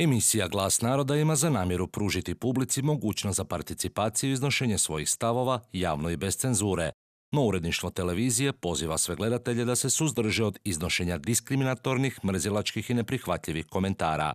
Emisija Glas naroda ima za namjeru pružiti publici mogućnost za participaciju i iznošenje svojih stavova javno i bez cenzure, no uredništvo televizije poziva sve gledatelje da se suzdrže od iznošenja diskriminatornih, mrzilačkih i neprihvatljivih komentara.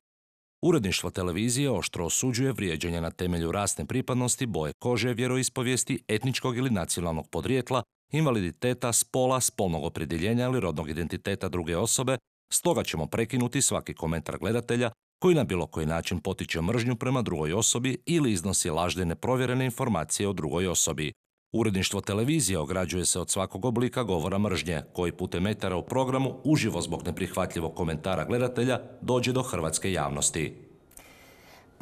Uredništvo televizije oštro osuđuje vrijeđanje na temelju rasne pripadnosti, boje kože, vjeroispovijesti, etničkog ili nacionalnog podrijetla, invaliditeta, spola, spolnog opredjeljenja ili rodnog identiteta druge osobe, stoga ćemo prekinuti svaki komentar gledatelja koji na bilo koji način potiče mržnju prema drugoj osobi ili iznosi lažne neprovjerene informacije o drugoj osobi. Uredništvo televizije ograđuje se od svakog oblika govora mržnje, koji putem metara u programu uživo zbog neprihvatljivog komentara gledatelja dođe do hrvatske javnosti.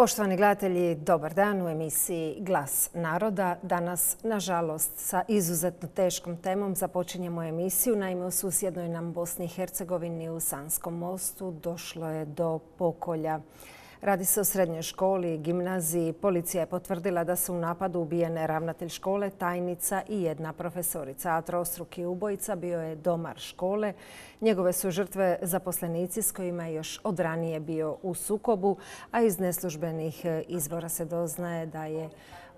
Poštovani gledatelji, dobar dan u emisiji Glas naroda. Danas, nažalost, sa izuzetno teškom temom započinjemo emisiju. Naime, u susjednoj nam Bosni i Hercegovini u Sanskom mostu došlo je do pokolja. Radi se o srednjoj školi gimnaziji. Policija je potvrdila da su u napadu ubijene ravnatelj škole, tajnica i jedna profesorica. A trostruki ubojica bio je domar škole. Njegove su žrtve zaposlenici s kojima je još od ranije bio u sukobu, a iz neslužbenih izvora se doznaje da je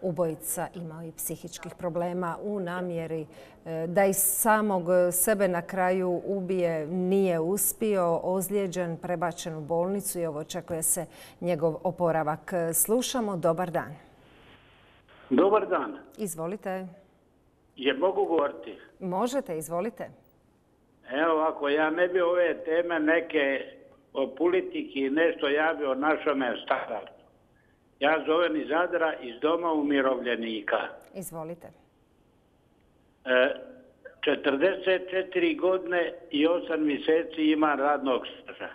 ubojica imao i psihičkih problema u namjeri e, da i samog sebe na kraju ubije, nije uspio, ozlijeđen, prebačen u bolnicu i ovo očekuje se njegov oporavak. Slušamo, dobar dan. Dobar dan. Izvolite. Je mogu govoriti? Možete, izvolite. Evo ako ja ne bi ove teme neke o politiki nešto javio našome standardu. Ja zovem iz Zadra iz doma umirovljenika. Izvolite. 44 e, godine i 8 mjeseci ima radnog staža. E,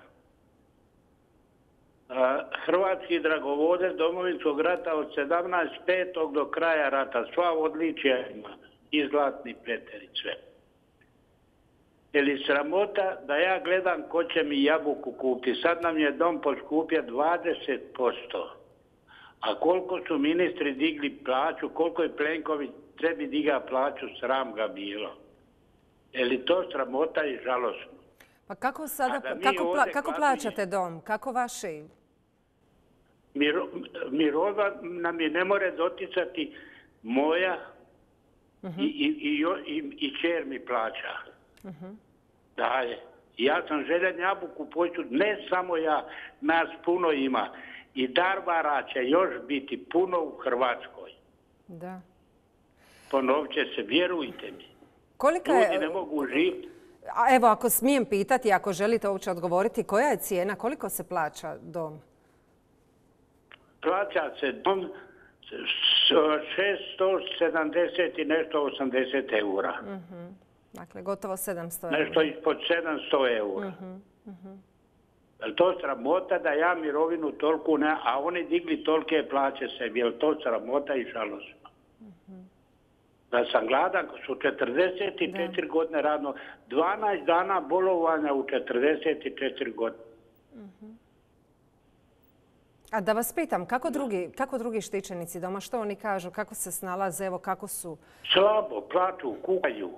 hrvatski dragovodac domovinskog rata od 17.5. do kraja rata. Sva odličija ima. I zlatni preteri sve. Je li sramota da ja gledam ko će mi jabuku kupiti? Sad nam je dom poskupio 20%. A koliko su ministri digli plaću, koliko je Plenković trebi diga plaću, sram ga bilo. Je li to sramota i žalosno? Pa kako sada, kako, plaćate dom? Kako vaši? mirova nam je ne more doticati moja uh i, i, i, čer mi plaća. uh Dalje. Ja sam željen jabuku počut, ne samo ja, nas puno ima i Darvara će još biti puno u Hrvatskoj. Da. Ponovit će se, vjerujte mi. Kolika Ljudi ne mogu živjeti. A evo, ako smijem pitati, ako želite uopće odgovoriti, koja je cijena, koliko se plaća dom? Plaća se dom 670 i nešto 80 eura. Mhm. Dakle, gotovo 700 eura. Nešto ispod 700 eura. uh je to sramota da ja mirovinu toliko ne, a oni digli tolike plaće sebi, je to sramota i žalostno? Da sam gladan, su 44 da. godine radno, 12 dana bolovanja u 44 godine. A da vas pitam, kako drugi, kako drugi štićenici doma, što oni kažu, kako se snalaze, evo kako su? Slabo, plaću, kukaju.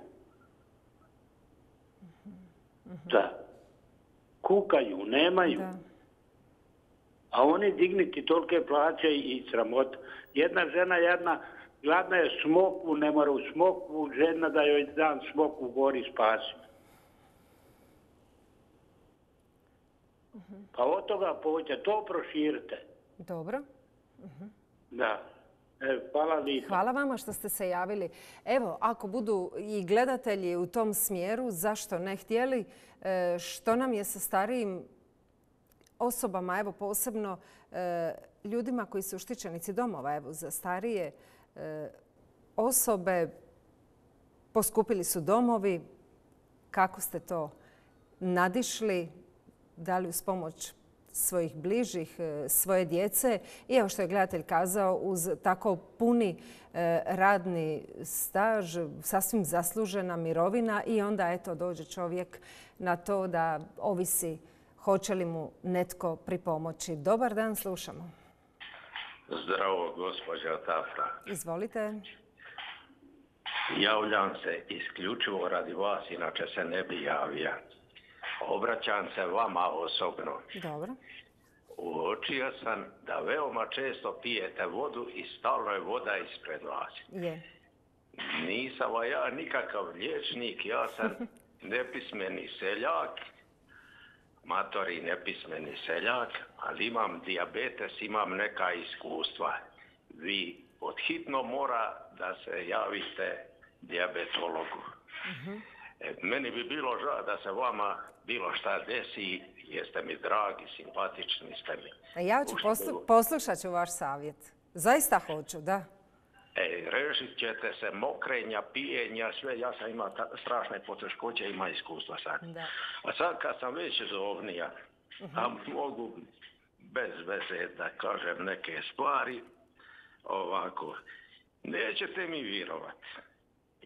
Da kukaju, nemaju. A oni digniti tolike plaće i sramot. Jedna žena, jedna, gladna je smoku, ne mora u smoku, žena da joj dan smoku gori spasi. Pa od toga pođe, to proširite. Dobro. Da. E, hvala Hvala vama što ste se javili. Evo, ako budu i gledatelji u tom smjeru, zašto ne htjeli, e, što nam je sa starijim osobama, evo posebno e, ljudima koji su štićenici domova, evo za starije osobe, poskupili su domovi, kako ste to nadišli, da li uz pomoć svojih bližih, e, svoje djece i evo što je gledatelj kazao, uz tako puni e, radni staž, sasvim zaslužena mirovina i onda eto dođe čovjek na to da ovisi hoće li mu netko pripomoći. Dobar dan, slušamo. Zdravo, gospođa Tafra. Izvolite. Javljam se isključivo radi vas, inače se ne bi javio. Obraćam se vama osobno. Dobro. Uočio sam da veoma često pijete vodu i stalno je voda ispred vas. Je. Nisam ja nikakav liječnik, ja sam nepismeni seljak, matori nepismeni seljak, ali imam dijabetes, imam neka iskustva. Vi odhitno mora da se javite dijabetologu. E, meni bi bilo žao da se vama bilo šta desi, jeste mi dragi, simpatični ste mi. A ja ću poslu- poslušat ću vaš savjet. Zaista hoću, da. E, rešit ćete se mokrenja, pijenja, sve, ja sam imao strašne poteškoće, ima iskustva sad. Da. A sad kad sam već zovnija, a mogu bez veze da kažem neke stvari, ovako, nećete mi vjerovati.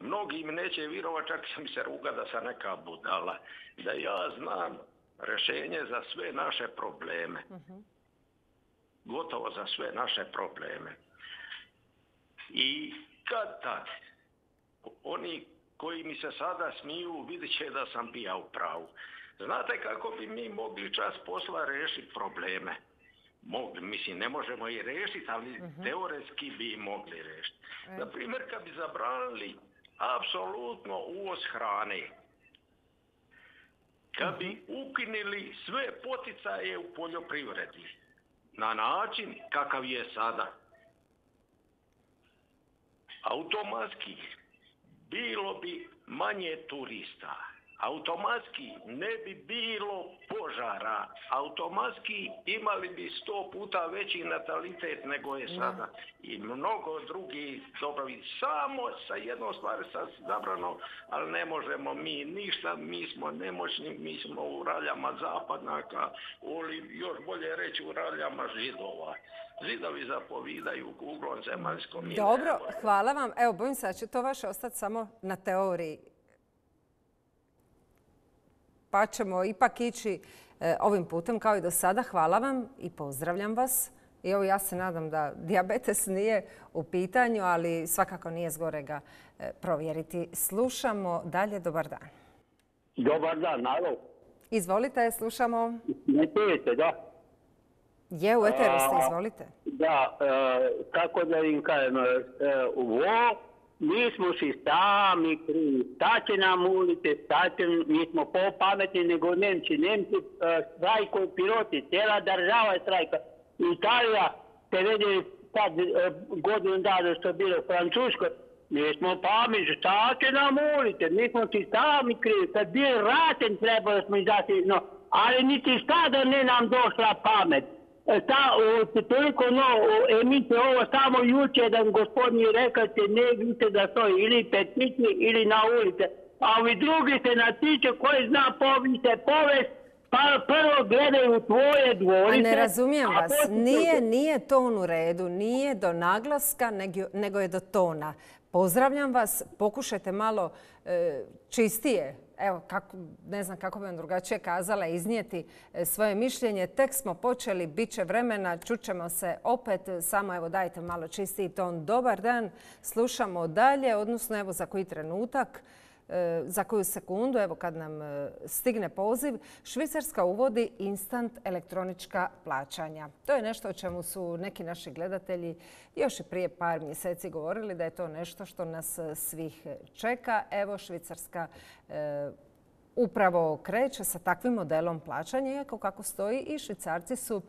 Mnogi mi neće vjerovati, čak sam se ruga da sam neka budala, da ja znam rješenje za sve naše probleme. Gotovo za sve naše probleme. I kad tad, oni koji mi se sada smiju vidjet će da sam bija u pravu. Znate kako bi mi mogli čas posla riješiti probleme? Mogli, mislim, ne možemo i riješiti, ali teoretski bi mogli riješiti. Na primjer, kad bi zabranili apsolutno uvoz hrane, kad bi ukinuli sve poticaje u poljoprivredi na način kakav je sada, automatski bilo bi manje turista. Automatski ne bi bilo požara. Automatski imali bi sto puta veći natalitet nego je sada. I mnogo drugih dobrovi. Samo sa jednom stvari sad zabrano, ali ne možemo mi ništa. Mi smo nemoćni, mi smo u raljama zapadnaka, ili još bolje reći u raljama židova. Židovi zapovidaju kuglom zemaljskom. Dobro, hvala vam. Evo, bojim se da će to vaše ostati samo na teoriji. Pa ćemo ipak ići e, ovim putem kao i do sada. Hvala vam i pozdravljam vas. I evo ja se nadam da dijabetes nije u pitanju, ali svakako nije zgorega e, provjeriti. Slušamo dalje. Dobar dan. Dobar dan, alo. Izvolite, slušamo. Ne čujete, da? Je, u eteru ste, izvolite. Da, e, kako da im kažem, e, vo, mi smo si sami krivi. Šta će nam ulice, šta će, mi smo po pametni nego Nemci. Nemci e, strajkuju piloti, cijela država je strajka. Italija, ste vidjeli sad e, godinu dana što je bilo u Francuskoj, mi smo pametni, šta će nam ulice, mi smo si sami krivi. Kad bio raten trebalo smo izaći, no, ali niti sada ne nam došla pamet. E, Ta, o, toliko no, o, emisije, ovo samo jučer jedan gospodin je rekao se ne vidite da stoji ili petici ili na ulice. A ovi drugi se natiče koji zna povijest, povest, pa prvo gledaju tvoje A dvorice. ne razumijem a vas. Nije, nije ton u redu, nije do naglaska, nego, nego je do tona. Pozdravljam vas, pokušajte malo e, čistije, evo, kako, ne znam kako bi vam drugačije kazala, iznijeti e, svoje mišljenje. Tek smo počeli, bit će vremena, čućemo se opet, samo evo dajte malo čistiji ton. Dobar dan, slušamo dalje, odnosno evo za koji trenutak za koju sekundu, evo kad nam e, stigne poziv, Švicarska uvodi instant elektronička plaćanja. To je nešto o čemu su neki naši gledatelji još i prije par mjeseci govorili da je to nešto što nas e, svih čeka. Evo Švicarska e, upravo kreće sa takvim modelom plaćanja, iako kako stoji i švicarci su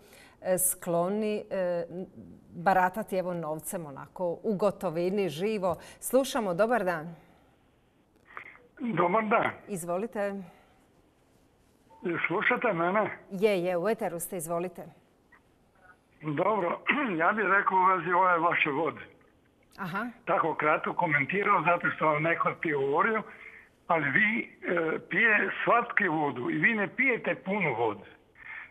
e, skloni e, baratati evo novcem onako u gotovini, živo. Slušamo, dobar dan. Dobar dan. Izvolite. Slušate mene? Je, je, u eteru ste, izvolite. Dobro, ja bih rekao u vezi ove vaše vode. Aha, Tako kratko komentirao zato što vam neko pije govorio, ali vi e, pije slatki vodu i vi ne pijete puno vode.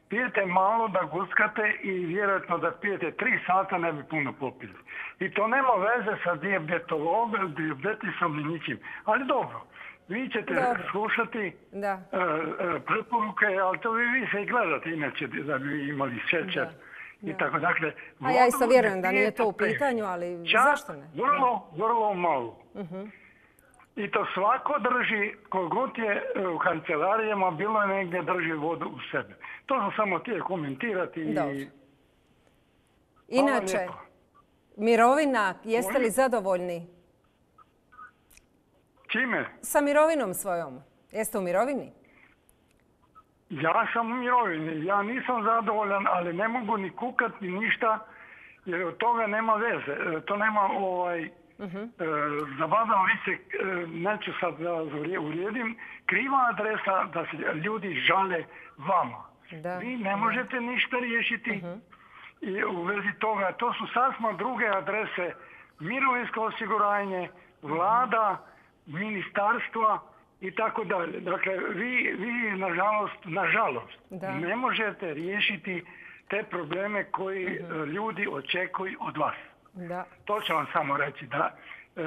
Pijete malo da guskate i vjerojatno da pijete tri sata ne bi puno popili. I to nema veze sa dijabetologom, dijabetisom ni ničim. Ali dobro, vi ćete slušati da. e, e, preporuke, ali to vi, vi se i gledate inače da bi imali šećer Da, i tako. Dakle, A ja isto vjerujem da nije to u pitanju, ali Čak zašto ne? Vrlo, vrlo malo. I to svako drži, kogod je e, u kancelarijama, bilo je negdje drži vodu u sebe. To sam samo htio komentirati. i-. Hvala Inače, mirovina, jeste li zadovoljni Čime? sa mirovinom svojom? Jeste u mirovini? Ja sam u mirovini, ja nisam zadovoljan, ali ne mogu ni kukati ni ništa, jer od toga nema veze. E, To nema ovaj, e, zabavno, vi se, e, neću sad da uvrijedim, kriva adresa da se ljudi žale vama. Da, Vi ne možete ništa riješiti i u vezi toga, to su sasma druge adrese, mirovinsko osiguranje, vlada, ministarstva i tako dalje. Dakle, vi, vi nažalost, nažalost, Da. ne možete riješiti te probleme koji e, ljudi očekuju od vas. Da. To ću vam samo reći da e,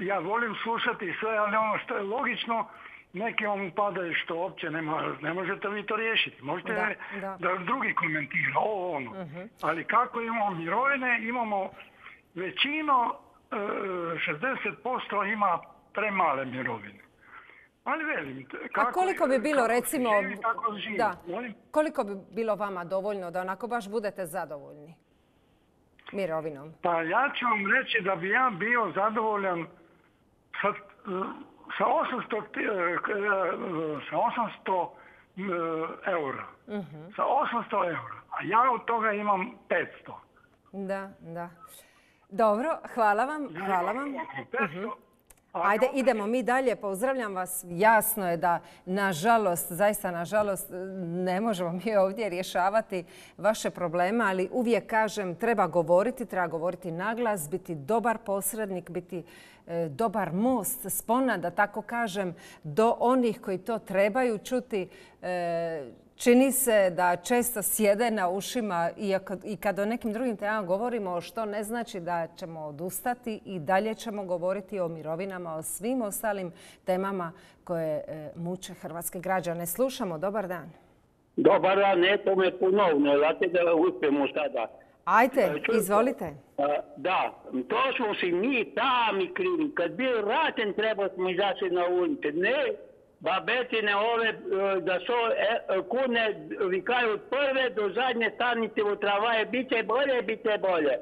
ja volim slušati sve, ali ono što je logično, neki vam upadaju što uopće nema, ne možete vi to riješiti. Možete Da, da, da. drugi komentira, ovo ono. Ali kako imamo mirovine, imamo većino, e, 60% ima premale mirovine. Ali velim, kako, A koliko bi bilo kako recimo... živi, tako živi. Da. Koliko bi bilo vama dovoljno da onako baš budete zadovoljni mirovinom? Pa ja ću vam reći da bi ja bio zadovoljan sa, sa 800, ti- e, sa 800 e, eura. Sa 800 eura. A ja od toga imam 500. Da, da. Dobro, hvala vam, hvala vam. 500. A Ajde, idemo mi dalje. Pozdravljam vas. Jasno je da, nažalost, zaista nažalost, ne možemo mi ovdje rješavati vaše probleme, ali uvijek kažem, treba govoriti, treba govoriti naglas, biti dobar posrednik, biti e, dobar most, spona, da tako kažem, do onih koji to trebaju čuti. E, Čini se da često sjede na ušima i kad o nekim drugim temama govorimo, što ne znači da ćemo odustati i dalje ćemo govoriti o mirovinama, o svim ostalim temama koje e, muče hrvatske građane. Slušamo, dobar dan. Dobar dan, eto me ponovno, znate da uspijemo sada. Ajde, čujte. izvolite. A, Da, to smo si mi sami krivi. Kad bio raten treba smo izaći na ulice. Ne, babetine ove e, da so e, kune vikaju od prve do zadnje stanice u travaje. Biće bolje, biće bolje.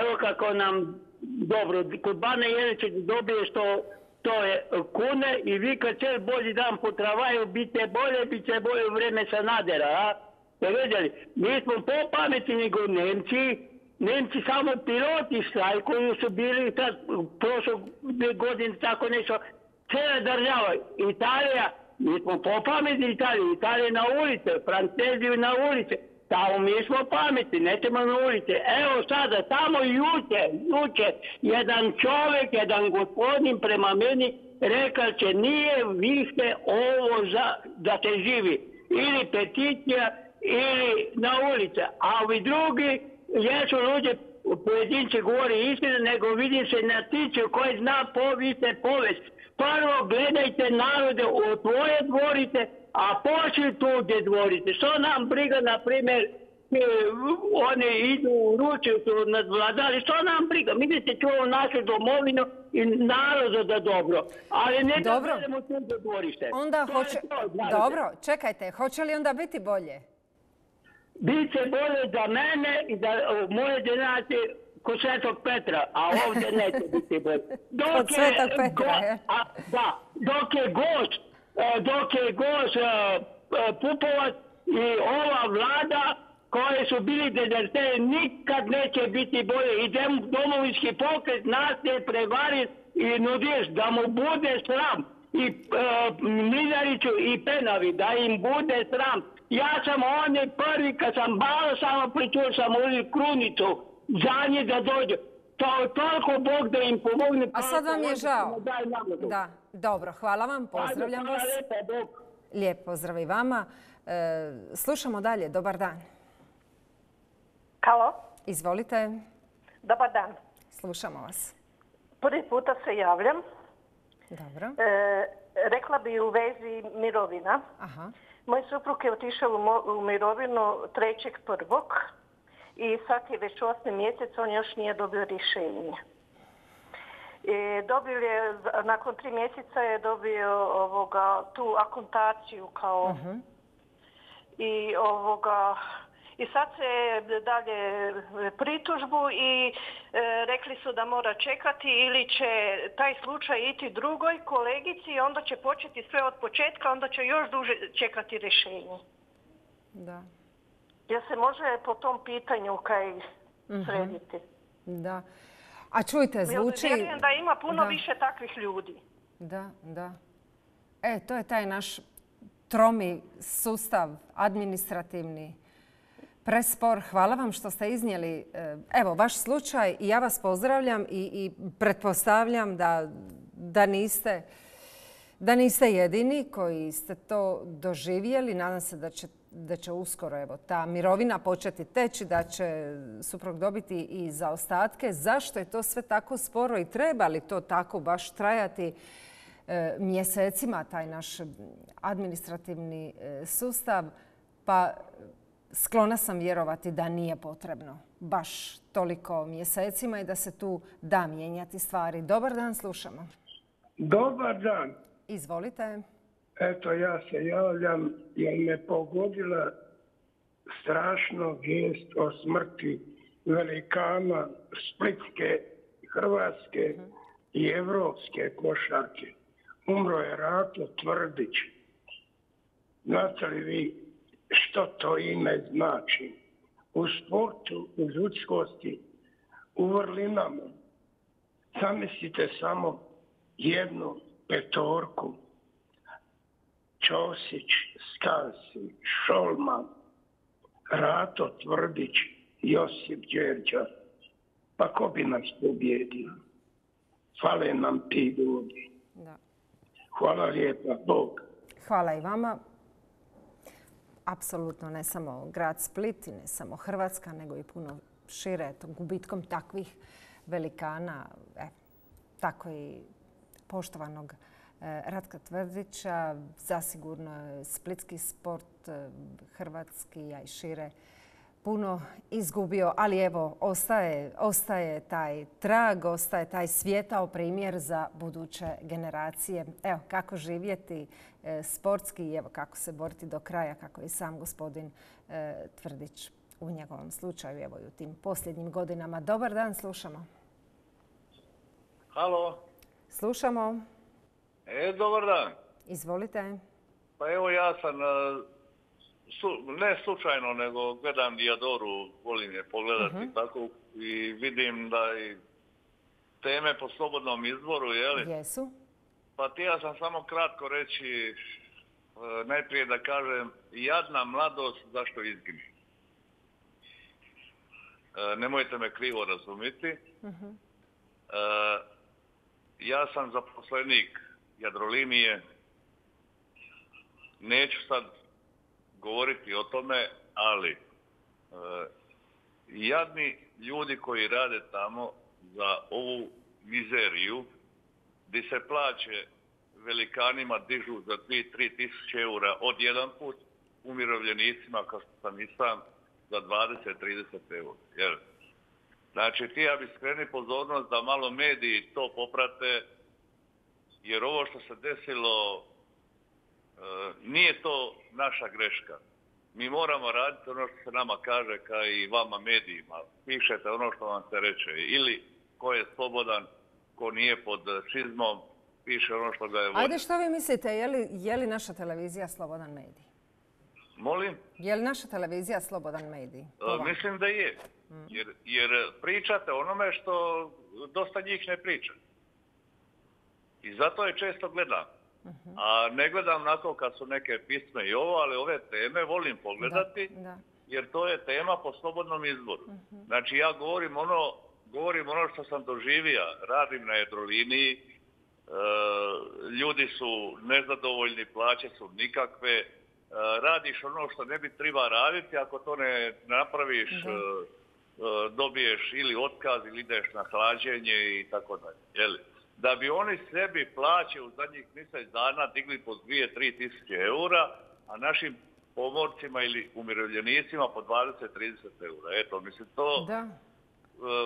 Evo kako nam dobro. Kod Bane Jelića dobije što to je kune i vi kad cijel bolji dan po travaju, biće bolje, biće bolje u vrijeme Sanadera, a? Ste vidjeli? Mi smo po pameti nego Nemci, Nemci samo piloti štrajkuju su bili sad godine tako nešto. Cijela država, Italija, mi smo po pameti Italije, na ulice, Francezi na ulice. Tamo mi smo pameti, nećemo na ulice. Evo sada, samo juče, juče, jedan čovjek, jedan gospodin prema meni rekao će nije više ovo za, da se živi. Ili peticija, ili na ulice. A ovi drugi, jesu ljudi, pojedinci govori istinu, nego vidi se na tiču koji zna povijest, povijest. Prvo gledajte narode u tvoje dvorice, a poslije tuđe dvorice. Što nam briga, na primjer, oni idu u Rusiju, su nadvladali, što nam briga? Mi se čuvamo našu domovinu i narodu da dobro. Ali ne da Dobro. gledamo tuđe dvorište. Onda To hoće... to. Dobro, čekajte, hoće li onda biti bolje? Biće bolje za mene i za moje generacije kod Svetog Petra, a ovdje neće biti bolje. Dok je Svetog Petra, go- a, da, dok je gost, e, dok je gost e, e, Pupovac i ova vlada koji su bili dezerteri, nikad neće biti bolje. I domovinski pokret nas je prevari i nudiš da mu bude sram. I Miljariću i Penavi, da im bude sram. Ja sam onaj prvi, kad sam malo samo pričuo sam u krunicu, za njih da dođe. To, toliko Bog da im pomogne. A sad vam je žao. da dobro, hvala vam, pozdravljam vas. Lijep pozdrav i vama. E, slušamo dalje, dobar dan. Halo, Izvolite, dobar dan. slušamo vas. Prvi puta se javljam. Dobro, E, rekla bi u vezi mirovina. aha. Moj suprug je otišao u, u mirovinu trećeg prvog i sad je već osmi mjesec, on još nije dobio rješenje. I dobio je, nakon tri mjeseca je dobio ovoga, tu akontaciju kao Mhm. i ovoga i sad se dalje pritužbu i e, rekli su da mora čekati ili će taj slučaj iti drugoj kolegici i onda će početi sve od početka, onda će još duže čekati rješenje. Da. Jel se može po tom pitanju kaj srediti? Da. A čujte, zvuči... Vjerujem da ima puno Da. više takvih ljudi. Da, da. E, to je taj naš tromi sustav administrativni. Prespor, hvala vam što ste iznijeli e, evo vaš slučaj i ja vas pozdravljam i, i pretpostavljam da, da niste da niste jedini koji ste to doživjeli. Nadam se da će, da će uskoro evo, ta mirovina početi teći, da će suprug dobiti i zaostatke. Zašto je to sve tako sporo i treba li to tako baš trajati e, mjesecima, taj naš administrativni e, sustav? Pa sklona sam vjerovati da nije potrebno baš toliko mjesecima i da se tu da mijenjati stvari. Dobar dan, slušamo. Dobar dan. Izvolite. Eto, ja se javljam jer me pogodila strašno vijest o smrti velikana Splitske, Hrvatske i Evropske košarke. Umro je Rato Tvrdić. Znate li vi što to ime znači? U sportu, u ljudskosti, u vrlinama. Zamislite samo jednu petorku. Ćosić, Stasi, Šolman, Rato Tvrdić, Josip Đerđa. Pa ko bi nas pobjedio? Fale nam ti ljudi. Da. Hvala lijepa, Bog. Hvala i vama. Apsolutno ne samo grad Split i ne samo Hrvatska, nego i puno šire eto, gubitkom takvih velikana. E, tako i poštovanog Ratka Tvrdića. Zasigurno je splitski sport, e, hrvatski, a i šire puno izgubio, ali evo, ostaje, ostaje taj trag, ostaje taj svijetao primjer za buduće generacije. Evo, kako živjeti e, sportski i evo, kako se boriti do kraja, kako je i sam gospodin e, Tvrdić u njegovom slučaju, evo i u tim posljednjim godinama. Dobar dan, slušamo. Halo, Slušamo. E, dobar dan. Izvolite. Pa evo ja sam, e, su- ne slučajno, nego gledam Dijadoru, volim je pogledati tako i vidim da i teme po slobodnom izboru, jeli? Jesu? Pa htio sam samo kratko reći, e, najprije da kažem, jadna mladost, zašto izgini? E, Nemojte me krivo razumjeti. E, Ja sam zaposlenik Jadrolinije. Neću sad govoriti o tome, ali e, jadni ljudi koji rade tamo za ovu mizeriju, gdje se plaće velikanima dižu za 2-3 tisuće eura od jedan put, umirovljenicima, kao što sam i sam, za 20-30 eura. Jer, znači, ti ja bi skreni pozornost da malo mediji to poprate, jer ovo što se desilo e, nije to naša greška. Mi moramo raditi ono što se nama kaže, kao i vama medijima. Pišete ono što vam se reče. Ili ko je slobodan, ko nije pod šizmom, piše ono što ga je volja. Ajde, što vi mislite, je li, je li naša televizija slobodan medij? Molim? Je li naša televizija slobodan medij? E? Mislim da je. Jer, jer pričate onome što dosta njih ne priča. I zato je često gledam. A ne gledam na to kad su neke pisme i ovo, ali ove teme volim pogledati, Da. jer to je tema po slobodnom izboru. Znači ja govorim ono, govorim ono što sam doživio, radim na jedroliniji, e, ljudi su nezadovoljni, plaće su nikakve, e, radiš ono što ne bi treba raditi, ako to ne napraviš, Da. e, dobiješ ili otkaz ili ideš na hlađenje i tako dalje. Da bi oni sebi plaće u zadnjih mjesec dana digli po 2-3 tisuće eura, a našim pomorcima ili umirovljenicima po 20-30 eura. Eto, mislim, to, Da.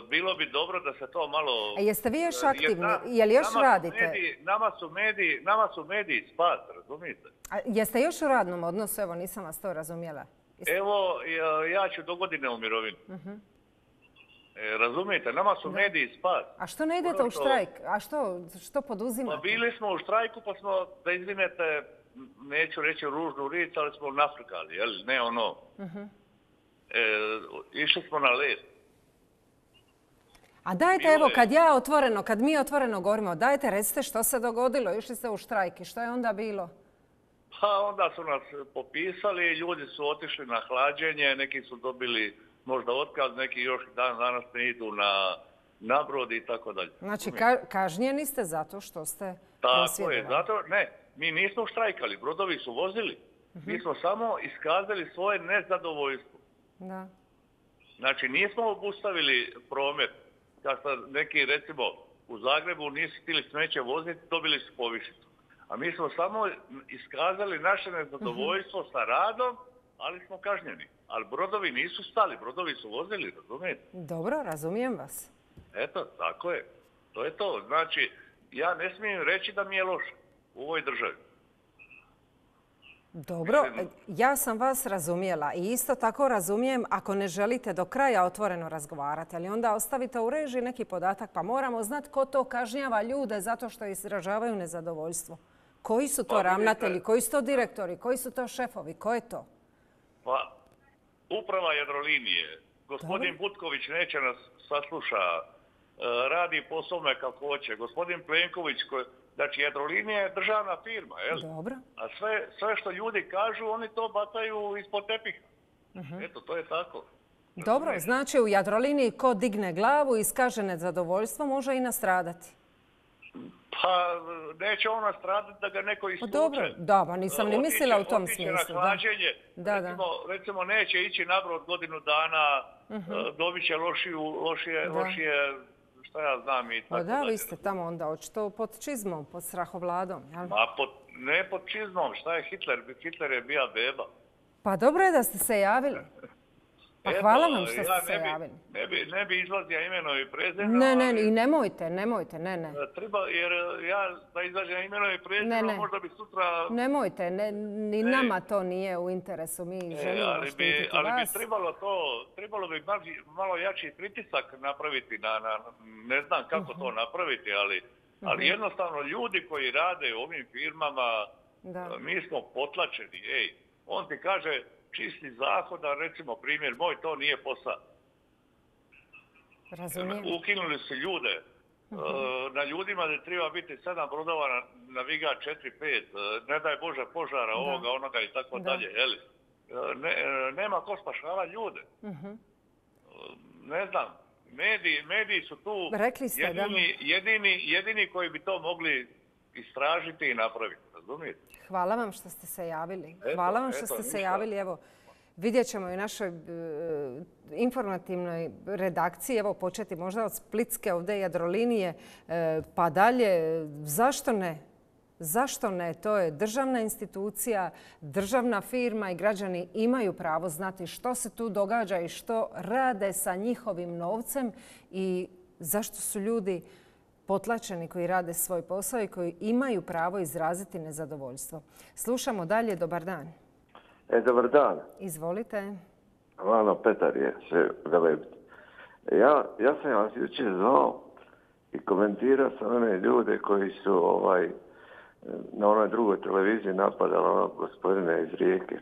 bilo bi dobro da se to malo... A jeste vi još jer aktivni? na- Je li još nama su radite? mediji- nama su mediji, nama su mediji spas, razumijete? A jeste još u radnom odnosu? Evo, nisam vas to razumjela. Evo, ja, ja ću do godine u mirovinu. Mhm. E, razumijete, nama su mediji spas. A što ne idete Ono u što- štrajk? A što, što Pa poduzimate? bili smo u štrajku pa smo, da izvinete, neću reći ružnu riječ, ali smo nafrkali, jel? Ne ono. Mhm. E, išli smo na led. A dajte, Bilo evo, je- kad ja otvoreno, kad mi otvoreno govorimo, dajte, recite što se dogodilo, išli ste u štrajk i što je onda bilo? Pa onda su nas popisali, ljudi su otišli na hlađenje, neki su dobili možda otkaz, neki još dan danas ne idu na, na brod i tako dalje. Znači, ka- kažnjeni ste zato što ste Tako je, zato, ne, mi nismo štrajkali, brodovi su vozili. Mi smo samo iskazali svoje nezadovoljstvo. Da. Znači, nismo obustavili promet. Kad sad neki, recimo, u Zagrebu nisu htjeli smeće voziti, dobili su povišicu. A mi smo samo iskazali naše nezadovoljstvo sa radom, ali smo kažnjeni. Ali brodovi nisu stali, brodovi su vozili, razumijete? Dobro, razumijem vas. Eto, tako je. To je to. Znači, ja ne smijem reći da mi je loše u ovoj državi. Dobro, Mislim- ja sam vas razumjela i isto tako razumijem ako ne želite do kraja otvoreno razgovarati, ali onda ostavite u režiji neki podatak pa moramo znati ko to kažnjava ljude zato što izražavaju nezadovoljstvo. Koji su to Pa vidite- ravnatelji, koji su to direktori, koji su to šefovi, ko je to? Pa, uprava Jadrolinije, gospodin Butković neće nas sasluša, e, radi poslovne kako hoće. Gospodin Plenković, koji, znači Jadrolinija je državna firma, jel? Dobro. A sve, sve što ljudi kažu, oni to bacaju ispod tepiha. Mhm. Eto, to je tako. Dobro, znači u Jadroliniji ko digne glavu i iskaže nezadovoljstvo može i nastradati. Pa, neće ona stradati da ga neko Pa dobro, da, ma nisam ni mislila u tom otiće smislu. na da. hlađenje, Da, da. recimo, recimo neće ići na brod godinu dana, Mhm. e, dobit će lošiju, lošije, Da. lošije, šta ja znam i tako Pa da, dalje. vi ste tamo onda očito pod čizmom, pod strahovladom. jel? Ma pod, ne pod čizmom, šta je Hitler? Hitler je bija beba. Pa dobro je da ste se javili. Pa Eto, hvala vam što ja ste se ne bi, javili. Ne bi, ne bi izlazio imenom i prezimenom, Ne, ne, ali, i nemojte, nemojte, ne, ne. e, Treba, jer e, ja da izađem imenom i ne. možda bi sutra... Nemojte, ne, ni nama to nije u interesu, mi E, želimo ali bi, štititi ali bi vas. trebalo to, trebalo bi malo, malo jači pritisak napraviti na, na ne znam kako Mhm. to napraviti, ali, ali jednostavno ljudi koji rade u ovim firmama, Da. e, mi smo potlačeni, ej, on ti kaže čisti zahoda, recimo primjer moj, to nije posao. Razumijem. Ukinuli su ljude. E, Na ljudima da treba biti sedam brodova na, na Viga 4-5, e, ne daj Bože požara ovoga, onoga i tako Da. dalje, jeli? E, Ne, nema ko spašava ljude. Mhm. Ne znam, mediji, mediji su tu Rekli ste, da. jedini, jedini, jedini koji bi to mogli istražiti i napraviti, razumijete? Hvala vam što ste se javili. Eto, Hvala vam što eto, ste se ništa. javili. Evo, vidjet ćemo i našoj e, informativnoj redakciji, evo početi možda od Splitske ovdje Jadrolinije, e, pa dalje. Zašto ne? Zašto ne? To je državna institucija, državna firma i građani imaju pravo znati što se tu događa i što rade sa njihovim novcem i zašto su ljudi potlačeni koji rade svoj posao i koji imaju pravo izraziti nezadovoljstvo. Slušamo dalje. Dobar dan. E, dobar dan. Izvolite. Lano Petar je se. Ja, ja sam vas jučer zvao i komentirao sam one ljude koji su ovaj, na onoj drugoj televiziji napadali onog gospodina iz Rijeke.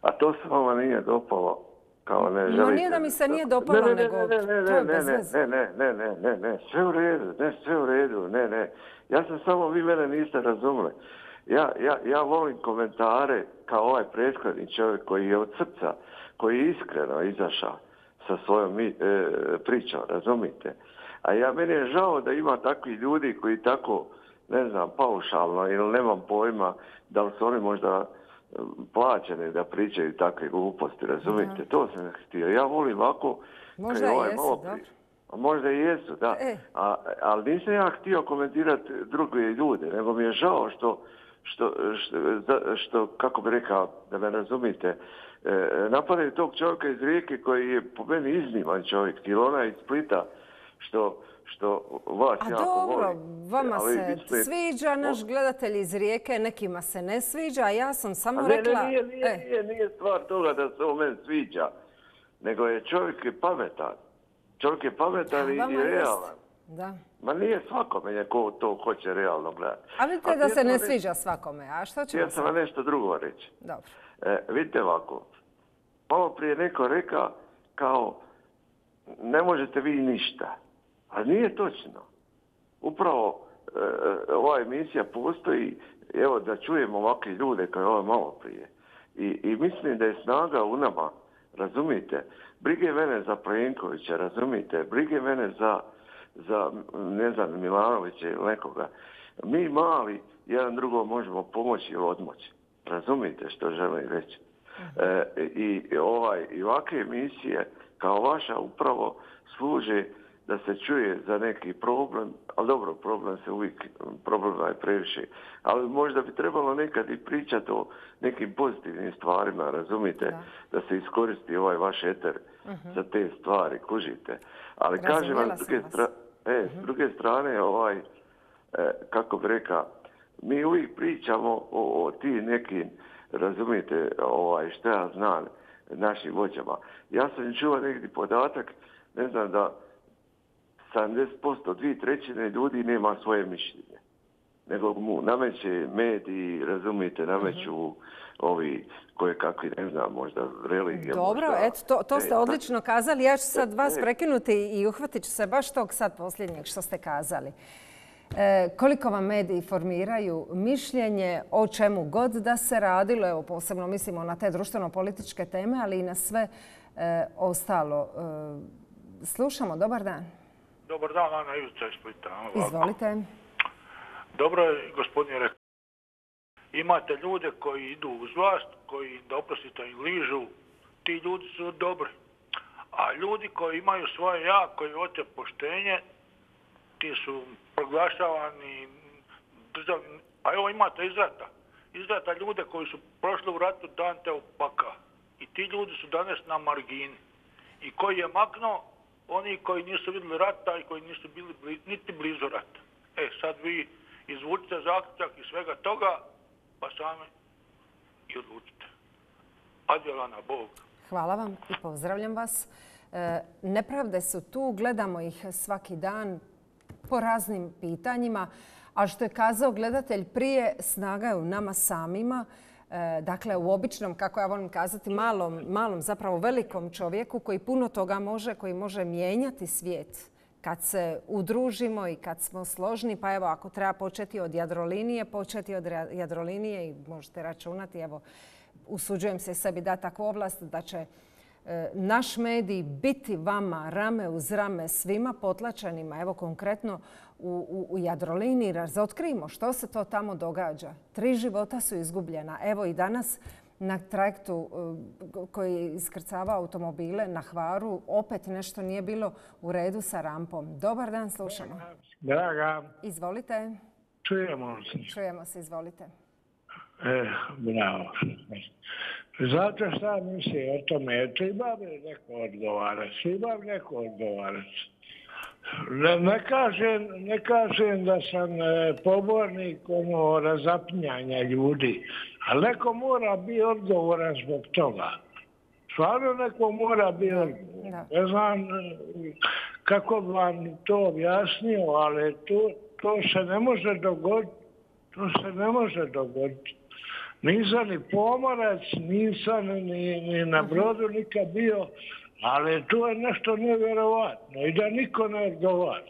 A to se vama nije dopalo kao ne No želite. nije da mi se nije dopalo, ne, ne, nego ne, ne, ne, to je ne, bez ne, veze. ne, ne, ne, ne, ne, ne, sve u redu, ne, sve u redu, ne, ne. Ja sam samo, vi mene niste razumeli. Ja, ja, ja volim komentare kao ovaj prethodni čovjek koji je od srca, koji je iskreno izašao sa svojom e, pričom, razumite? A ja, meni je žao da ima takvi ljudi koji tako, ne znam, paušalno ili nemam pojma da li su oni možda e, plaćeni da pričaju takve gluposti, razumijete? To sam htio. Ja volim ovako... Možda ovaj jesu, malo pri- Možda i jesu, da. E. A, ali nisam ja htio komentirati druge ljude, nego mi je žao što, što, što, što, kako bi rekao, da me razumite, e, napadaju tog čovjeka iz Rijeke koji je po meni izniman čovjek, ili ona iz Splita, što, što vas A jako dobro, vama se ste- sviđa, naš gledatelj iz Rijeke, nekima se ne sviđa, a ja sam samo ne, rekla... ne, nije, nije, E, nije, nije stvar toga da se on meni sviđa, nego je čovjek je pametan. Čovjek je pametan i jest. realan. Da. Ma nije svakome je ko to hoće realno gledati. A vidite A da se ne reći- sviđa svakome, a što ćemo Htio sam vam nešto drugo reći. Dobro. E, vidite ovako, malo prije neko rekao kao ne možete vi ništa. A nije točno. Upravo e, ova emisija postoji, evo da čujemo ovakve ljude kao ovo malo prije. I, I mislim da je snaga u nama, razumite, brige mene za Plenkovića, razumite, brige mene za, za ne znam, Milanovića ili nekoga. Mi mali jedan drugom možemo pomoći ili odmoći. Razumite što želim reći. E, i, ovaj, I ovakve emisije kao vaša upravo služe da se čuje za neki problem, ali dobro, problem se uvijek, problem je previše, ali možda bi trebalo nekad i pričati o nekim pozitivnim stvarima, razumite, da, se iskoristi ovaj vaš eter za te stvari, kužite. Ali kažem vam, s druge, stra- e, s druge strane, ovaj, e, kako bi rekao, mi uvijek pričamo o, o tim nekim, razumijete, ovaj, što ja znam, našim vođama. Ja sam čuo negdje podatak, ne znam da 70%, dvije trećine ljudi nema svoje mišljenje. Nego mu nameće mediji, razumijete, nameću ovi koje kakvi, ne znam, možda religija. Dobro, možda- eto, to, to ste E, odlično kazali. Ja ću sad vas e. prekinuti i uhvatit ću se baš tog sad posljednjeg što ste kazali. E, koliko vam mediji formiraju mišljenje o čemu god da se radilo, evo posebno mislimo na te društveno-političke teme, ali i na sve e, ostalo. E, slušamo, dobar dan. Dobar dan, Ana Ivica iz Splita. Ovako. Izvolite. Dobro je, gospodin rekao. Imate ljude koji idu uz vlast, koji, da oprostite, im ližu. Ti ljudi su dobri. A ljudi koji imaju svoje ja, koji hoće poštenje, ti su proglašavani državni... A evo imate iz rata. Iz rata ljude koji su prošli u ratu Dante opaka. I ti ljudi su danas na margini. I koji je maknuo, oni koji nisu vidjeli rata i koji nisu bili bli- niti blizu rata. E, sad vi izvučite zaključak iz svega toga, pa sami i odlučite. Adjela na Bog. Hvala vam i pozdravljam vas. E, Nepravde su tu, gledamo ih svaki dan po raznim pitanjima. A što je kazao gledatelj prije, snaga je u nama samima. E, Dakle, u običnom, kako ja volim kazati, malom, malom, zapravo velikom čovjeku koji puno toga može, koji može mijenjati svijet. Kad se udružimo i kad smo složni, pa evo ako treba početi od jadrolinije, početi od jadrolinije i možete računati, evo usuđujem se sebi da takvu ovlast da će e, naš medij biti vama rame uz rame svima potlačenima, evo konkretno u, u, Jadroliniji razotkrijemo što se to tamo događa. Tri života su izgubljena. Evo i danas na trajektu e, koji iskrcava automobile na Hvaru opet nešto nije bilo u redu sa rampom. Dobar dan, slušamo. Draga, Izvolite. čujemo se. Čujemo se, izvolite. E, bravo. Zato šta misli o tome? Treba bi neko odgovarati? Treba bi neko odgovarati? Ne, ne, kažem, ne kažem da sam e, pobornik ono razapinjanja ljudi, ali neko mora biti odgovoran zbog toga. Stvarno neko mora biti odgovoran. Ne znam e, kako bi vam to objasnio, ali to, to se ne može dogoditi. To se ne može dogoditi. Nisam ni pomorac, nisam ni, ni na brodu nikad bio, ali to je nešto nevjerovatno i da niko ne odgovara.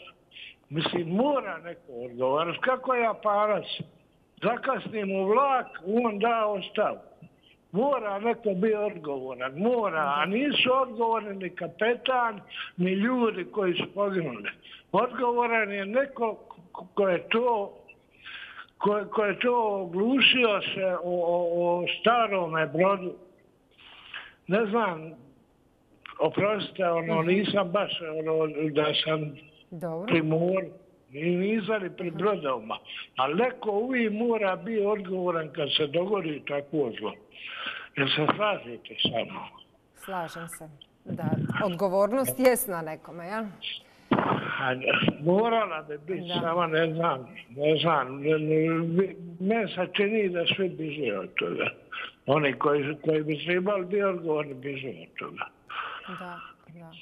Mislim, mora neko odgovarati. Kako ja parac? Zakasnim u vlak, on da ostavku. Mora neko biti odgovoran, mora, a nisu odgovorni ni kapetan, ni ljudi koji su poginuli. Odgovoran je neko ko- ko je to ko, ko je to oglušio se o, o, o starome brodu. Ne znam, oprostite, ono, nisam baš ono, da sam Dobro. pri moru. ni nizali pri brodovima. Ali neko uvijek mora biti odgovoran kad se dogodi takvo zlo. Jel se slažete sa mnom? Slažem se. Da, odgovornost jest na nekome, jel? Morala bi biti, samo ne znam, ne znam. Meni se čini da svi biže od toga. Oni koji, koji bi trebali biti odgovorni biže od toga. Da, da.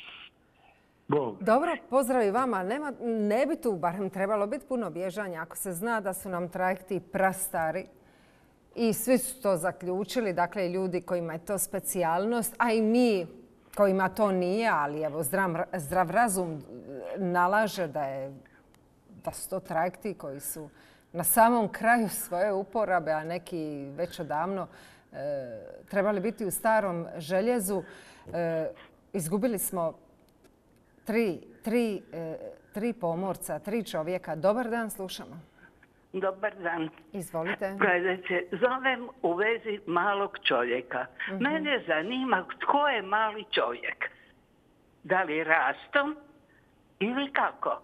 Bog. Dobro, pozdrav i vama. Nema, ne bi tu barem trebalo biti puno bježanja ako se zna da su nam trajekti prastari i svi su to zaključili, dakle ljudi kojima je to specijalnost, a i mi kojima to nije, ali evo zdrav, razum nalaže da, je, da su to trajekti koji su na samom kraju svoje uporabe, a neki već odavno e, trebali biti u starom željezu. E, izgubili smo tri, tri, e, tri pomorca, tri čovjeka. Dobar dan, slušamo. Dobar dan. Izvolite. Gledajte, zovem u vezi malog čovjeka. Mhm. Mene zanima tko je mali čovjek. Da li rastom ili kako?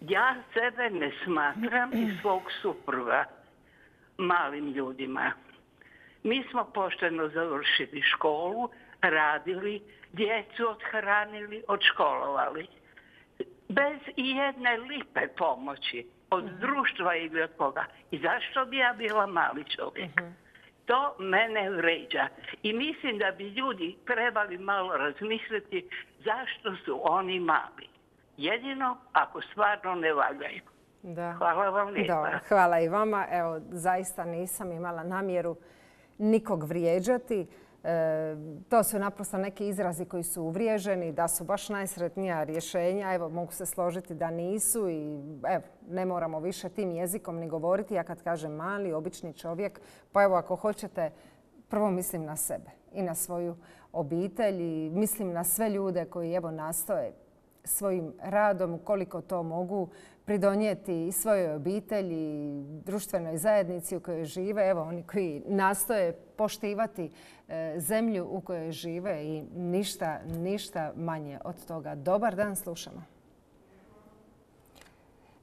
Ja sebe ne smatram i svog supruga malim ljudima. Mi smo pošteno završili školu, radili, djecu odhranili, odškolovali. Bez i jedne lipe pomoći od mhm. društva ili od koga. I zašto bi ja bila mali čovjek? Mhm. To mene vređa. I mislim da bi ljudi trebali malo razmisliti zašto su oni mali. Jedino ako stvarno ne valjaju. Da. Hvala vam lijepa. hvala i vama. Evo, zaista nisam imala namjeru nikog vrijeđati. E, to su naprosto neki izrazi koji su uvriježeni, da su baš najsretnija rješenja. Evo, mogu se složiti da nisu i evo, ne moramo više tim jezikom ni govoriti. Ja kad kažem mali, obični čovjek, pa evo ako hoćete, prvo mislim na sebe i na svoju obitelj i mislim na sve ljude koji evo nastoje svojim radom, koliko to mogu pridonijeti i svojoj obitelji, društvenoj zajednici u kojoj žive. Evo, oni koji nastoje poštivati zemlju u kojoj žive i ništa, ništa manje od toga. Dobar dan, slušamo.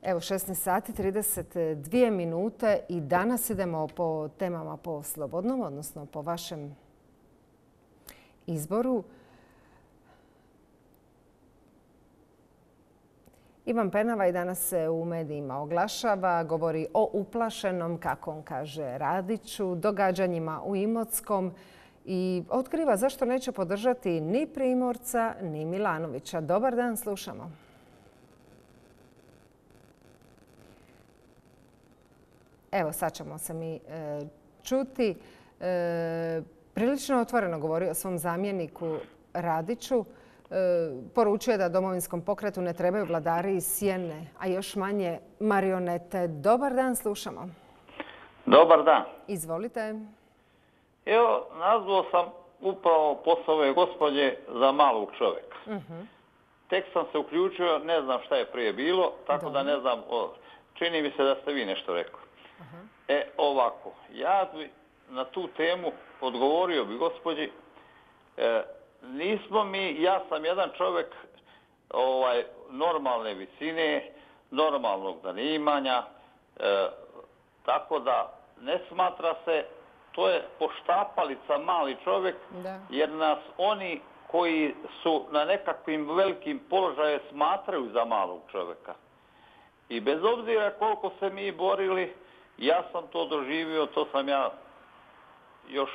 Evo, 16 sati, 32 minute i danas idemo po temama po slobodnom, odnosno po vašem izboru. Ivan Penava i danas se u medijima oglašava, govori o uplašenom, kako on kaže, Radiću, događanjima u Imotskom i otkriva zašto neće podržati ni Primorca, ni Milanovića. Dobar dan, slušamo. Evo, sad ćemo se mi e, čuti. E, prilično otvoreno govori o svom zamjeniku Radiću. E, poručuje da domovinskom pokretu ne trebaju vladari iz sjene, a još manje marionete. Dobar dan, slušamo. Dobar dan. Izvolite. Evo, nazvao sam upravo posao ove gospođe za malog čovjeka. Mhm. Tek sam se uključio, ne znam šta je prije bilo, tako da ne znam, čini mi se da ste vi nešto rekli. E, ovako, ja bi na tu temu odgovorio bi gospođi, e, nismo mi, ja sam jedan čovjek ovaj, normalne visine, normalnog zanimanja, e, tako da ne smatra se, to je poštapalica mali čovjek, jer nas oni koji su na nekakvim velikim položaje smatraju za malog čovjeka. I bez obzira koliko se mi borili, ja sam to doživio, to sam ja još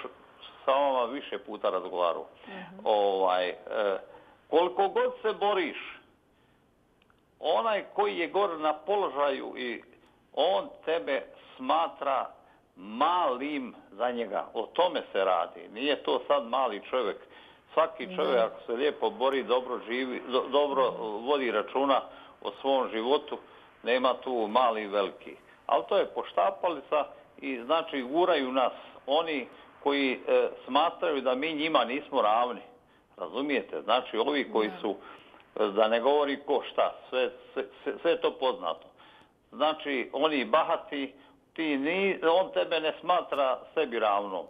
sa vama više puta razgovarao. Mhm. Ovaj, e, koliko god se boriš, onaj koji je gore na položaju i on tebe smatra malim za njega. O tome se radi. Nije to sad mali čovjek. Svaki čovjek ako se lijepo bori, dobro živi, dobro vodi računa o svom životu, nema tu mali i veliki. Ali to je poštapalica i znači guraju nas oni koji e, smatraju da mi njima nismo ravni. Razumijete? Znači ovi koji su, e, da ne govori ko šta, sve, sve, je to poznato. Znači oni bahati, ti ni, on tebe ne smatra sebi ravnom.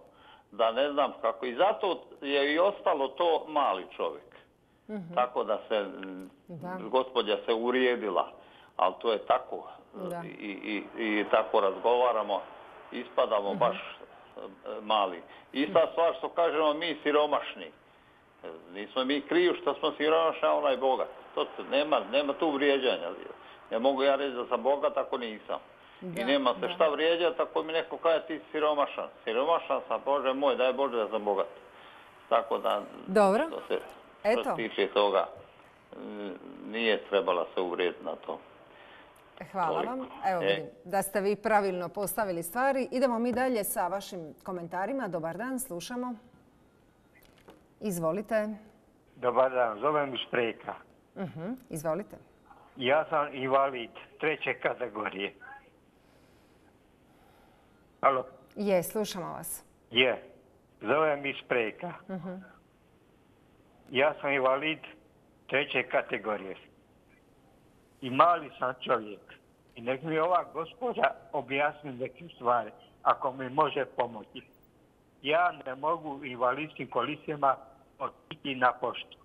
Da ne znam kako. I zato je i ostalo to mali čovjek. Mhm. Tako da se, da. gospođa se urijedila. ali to je tako. I, i, I tako razgovaramo, ispadamo baš e, mali. Ista stvar što kažemo mi siromašni. Nismo mi kriju što smo siromašni, a onaj bogat. To se, nema, nema tu vrijeđanja. Ne mogu ja reći da sam bogat ako nisam. I nema se šta vrijeđati ako mi neko kaže ti siromašan. Siromašan sam, Bože moj, daj Bože da sam bogat. Tako da, Dobro. to se, Eto. što se tiče toga, nije trebala se uvrijediti na to. Hvala Toliko. vam. Evo E. vidim da ste vi pravilno postavili stvari. Idemo mi dalje sa vašim komentarima. Dobar dan, slušamo. Izvolite. Dobar dan, zovem iz Preka. Mhm, Izvolite. Ja sam invalid treće kategorije. Alo, Je, slušamo vas. je, zovem iz Preka. Mhm. Ja sam invalid treće kategorije. I mali sam čovjek. I nek mi ova gospođa objasni neke stvari, ako mi može pomoći. Ja ne mogu invalidskim kolicima otići na poštu.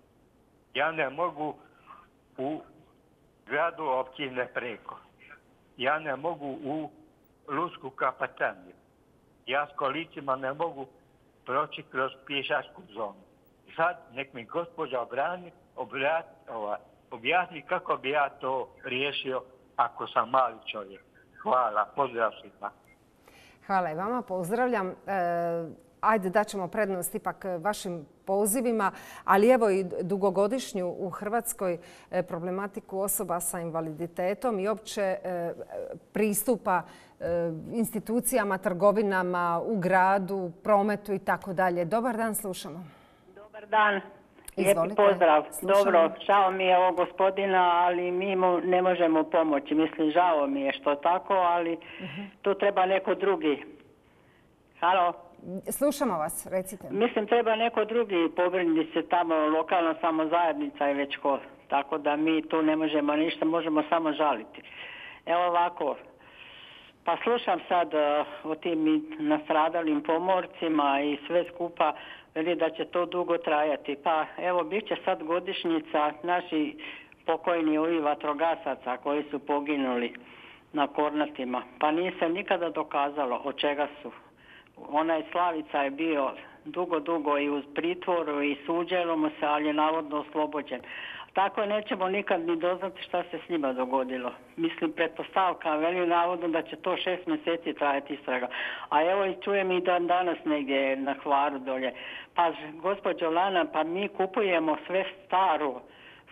Ja ne mogu u gradu općine preko. Ja ne mogu u Lusku kapataniju. Ja s kolicima ne mogu proći kroz pješačku zonu. Sad nek mi gospođa obrani, obrat, ova, objasni kako bi ja to riješio ako sam mali čovjek. Hvala, pozdrav svima. Hvala i vama, pozdravljam. E, ajde daćemo prednost ipak vašim pozivima, ali evo i dugogodišnju u Hrvatskoj e, problematiku osoba sa invaliditetom i opće e, pristupa institucijama, trgovinama, u gradu, prometu i tako dalje. Dobar dan, slušamo. Dobar dan. Lijepi pozdrav. Slušamo. Dobro, žao mi je ovog gospodina, ali mi mu ne možemo pomoći. Mislim, žao mi je što tako, ali Mhm. tu treba neko drugi. Halo? Slušamo vas, recite. Mislim, treba neko drugi pobrinuti se tamo, lokalna samozajednica i već ko. Tako da mi tu ne možemo ništa, možemo samo žaliti. Evo ovako, pa slušam sad eh, o tim nastradalim pomorcima i sve skupa, veli da će to dugo trajati. Pa evo, bit će sad godišnjica naših pokojni ovih vatrogasaca koji su poginuli na Kornatima. Pa nije se nikada dokazalo od čega su. Onaj Slavica je bio dugo, dugo i u pritvoru i suđeno mu se, ali je navodno oslobođen. Tako nećemo nikad ni doznati šta se s njima dogodilo. Mislim, pretpostavka, veli navodno da će to šest mjeseci trajati istraga. A evo i čujem i dan danas negdje na Hvaru dolje. Pa, gospođo Lana, pa mi kupujemo sve staro,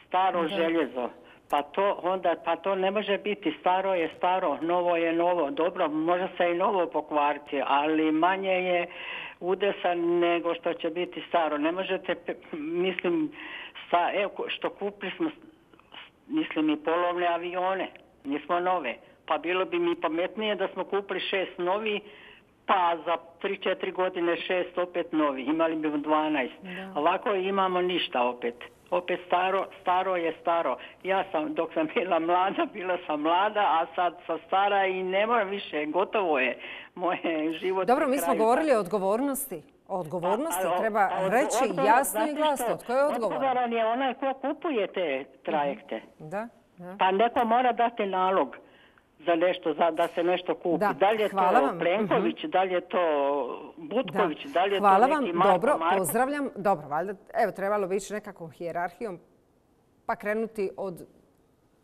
staro Da. željezo. Pa to onda, pa to ne može biti. Staro je staro, novo je novo. Dobro, može se i novo pokvariti, ali manje je udesa nego što će biti staro. Ne možete, mislim, sa, evo, što kupili smo, mislim, i polovne avione, nismo nove. Pa bilo bi mi pametnije da smo kupili šest novi, pa za 3-4 godine šest opet novi. Imali bi 12. Ovako imamo ništa opet. Opet staro, staro je staro. Ja sam, dok sam bila mlada, bila sam mlada, a sad sam stara i ne moram više, gotovo je. Moje život Dobro, mi smo kraju. govorili o odgovornosti. O odgovornosti A- a- treba a- reći odgovor- jasno i glasno. Tko je odgovoran? Odgovoran je onaj ko kupuje te trajekte. Da, da. Pa neko mora dati nalog za nešto, za, da se nešto kupi. Da, li je hvala to vam. Plenković, da li je to Butković, da, li je Hvala to vam, neki Marko dobro, Marko? pozdravljam. Dobro, valjda, evo, trebalo bi ići nekakvom hijerarhijom, pa krenuti od,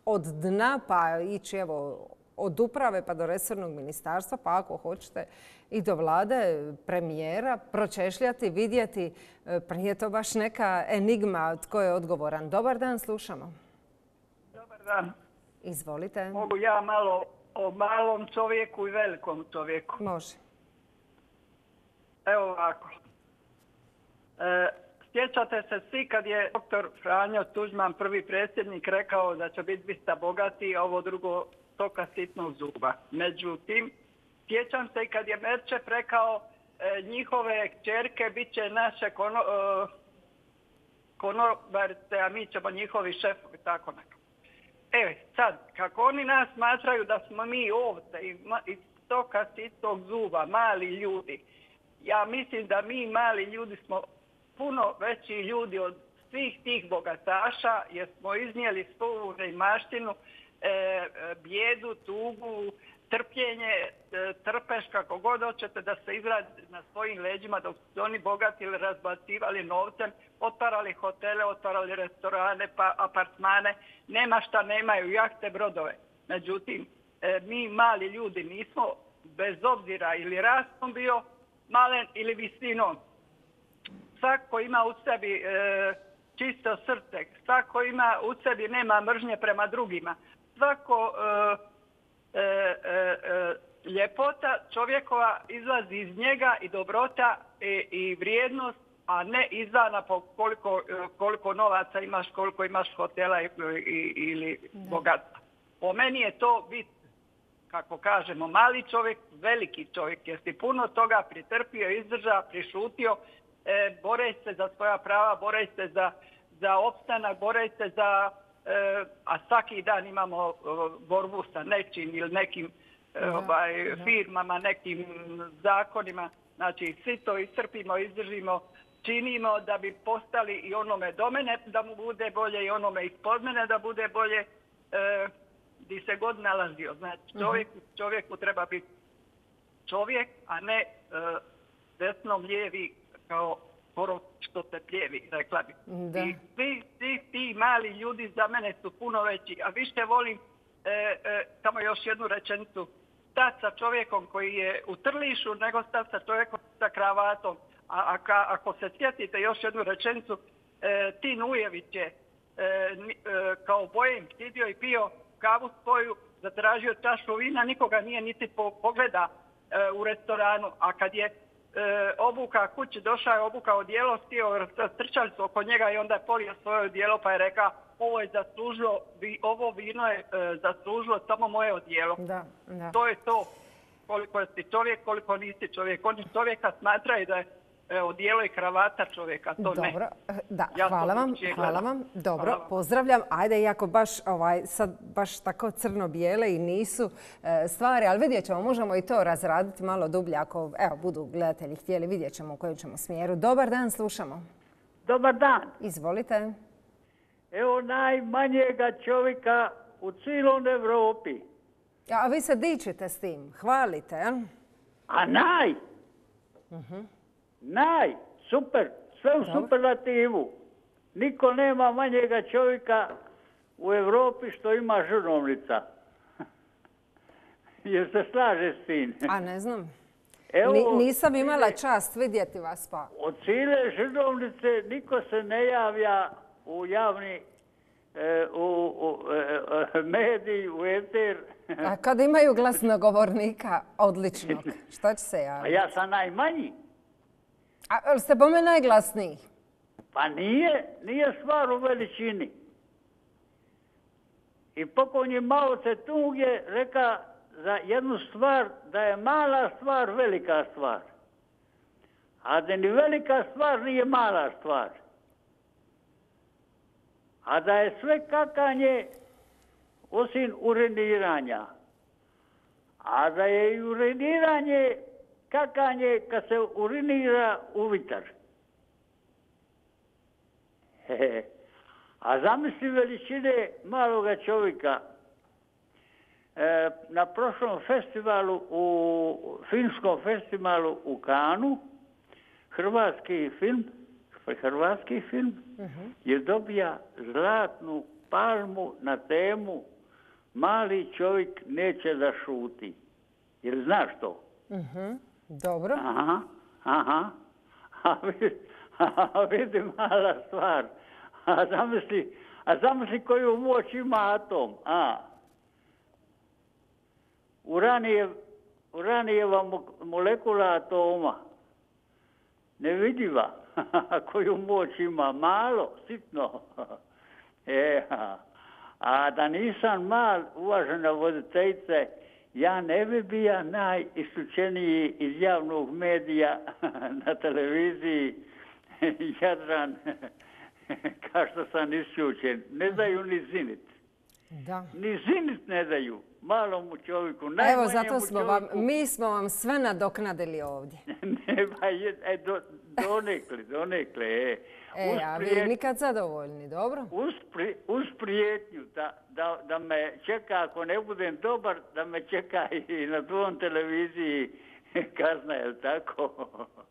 od dna, pa ići evo, od uprave pa do resornog ministarstva, pa ako hoćete i do vlade, premijera, pročešljati, vidjeti, e, pa nije to baš neka enigma tko je odgovoran. Dobar dan, slušamo. Dobar dan. Izvolite. Mogu ja malo o malom čovjeku i velikom čovjeku. Može. Evo ovako. E, sjećate se svi kad je doktor Franjo Tuđman, prvi predsjednik, rekao da će biti bista bogati, a ovo drugo toka sitnog zuba. Međutim, sjećam se i kad je Merčep rekao e, njihove kćerke bit će naše kono, e, konobarice, a mi ćemo njihovi šefovi, tako nekako. E, sad, kako oni nas smatraju da smo mi ovce i, ma- i stoka sitnog zuba, mali ljudi, ja mislim da mi mali ljudi smo puno veći ljudi od svih tih bogataša jer smo iznijeli svoju neimaštinu. e, bijedu, tugu, trpljenje, e, trpeš kako god hoćete da se izrazi na svojim leđima dok su oni bogatili, razbacivali novcem, otvarali hotele, otvarali restorane, pa apartmane, nema šta nemaju, jahte, brodove. Međutim, e, mi mali ljudi nismo bez obzira ili rastom bio malen ili visinom. Svako ima u sebi e, čisto srce, svako ima u sebi nema mržnje prema drugima. Svako e, ljepota čovjekova izlazi iz njega i dobrota i, vrijednost, a ne izdana po koliko, koliko novaca imaš, koliko imaš hotela ili bogatstva. Po meni je to bit kako kažemo, mali čovjek, veliki čovjek, jer si puno toga pritrpio, izdržao, prišutio, e, bore se za svoja prava, bore se za, za opstanak, bore se za, e, a svaki dan imamo e, borbu sa nečim ili nekim e, ovaj, firmama, nekim zakonima. Znači, svi to iscrpimo, izdržimo, činimo da bi postali i onome do mene da mu bude bolje i onome ispod mene da bude bolje di se god nalazio. Znači, čovjeku, čovjeku treba biti čovjek, a ne uh, desno lijevi kao se pljevi, rekla bi. I svi, svi ti mali ljudi za mene su puno veći, a više volim e, e, samo još jednu rečenicu stati sa čovjekom koji je u trlišu nego stati sa čovjekom sa kravatom. A, ako se sjetite još jednu rečenicu, e, Tin Ujević je kao bojem stidio i pio kavu svoju, zatražio čašu vina, nikoga nije niti pogleda e, u restoranu, a kad je e, obuka kući, došao je obuka odijelo, stio, strčali su oko njega i onda je polio svoje odijelo pa je rekao ovo je zaslužilo, ovo vino je e, zaslužilo samo moje odijelo. Da, da. To je to koliko si čovjek, koliko nisi čovjek. Oni čovjeka smatraju da je odijelo i kravata čovjeka, to ne. Dobro, eh, da, hvala vam, hvala vam. Dobro, pozdravljam. Ajde, iako baš ovaj, sad baš tako crno-bijele i nisu eh, stvari, ali vidjet ćemo, možemo i to razraditi malo dublje ako evo, budu gledatelji htjeli, vidjet ćemo u kojem ćemo smjeru. Dobar dan, slušamo. Dobar dan. Izvolite. Evo najmanjega čovjeka u cijelom Evropi. A vi se dičite s tim, hvalite, jel? A naj? Mhm. Naj, super, sve u superlativu. Niko nema manjega čovjeka u Europi što ima žurnovnica. Jer se slaže s tim. A ne znam. nisam imala čast vidjeti vas pa. Od cijele žurnovnice niko se ne javlja u javni e, u, e, e, mediji, u eter. A kad imaju glasnogovornika odličnog, šta će se javiti? A ja sam najmanji. A ste po mene najglasniji? Pa nije, nije stvar u veličini. I pokojni Mao Tse-tung je reka za jednu stvar da je mala stvar velika stvar. A da ni velika stvar nije mala stvar. A da je sve kakanje osim ureniranja. A da je i ureniranje kakanje kad se urinira u vitar. A zamisli veličine maloga čovjeka. E, na prošlom festivalu, u filmskom festivalu u Kanu, hrvatski film, hrvatski film, mhm. je dobija zlatnu palmu na temu Mali čovjek neće da šuti. Jer znaš to? uh dobro. Aha, aha. A a vidi mala stvar. A zamisli, a zamisli koju moć ima atom. A. Uranijev, uranijeva molekula atoma. Nevidiva. koju moć ima. Malo, sitno. e, a da nisam mal, uvažena voditeljice, ja ne bi bio najisključeniji iz javnog medija na televiziji Jadran kao što sam isključen. Ne daju ni zinit. Da. Ni zinit ne daju. malom čovjeku. Evo, zato smo vam, mi smo vam sve nadoknadili ovdje. ne, pa je, e, do, donekle, donekle, e. E, a vi nikad zadovoljni, dobro? Uz, pri, uz prijetnju da, da, da me čeka, ako ne budem dobar, da me čeka i na tvojom televiziji kazna, je tako?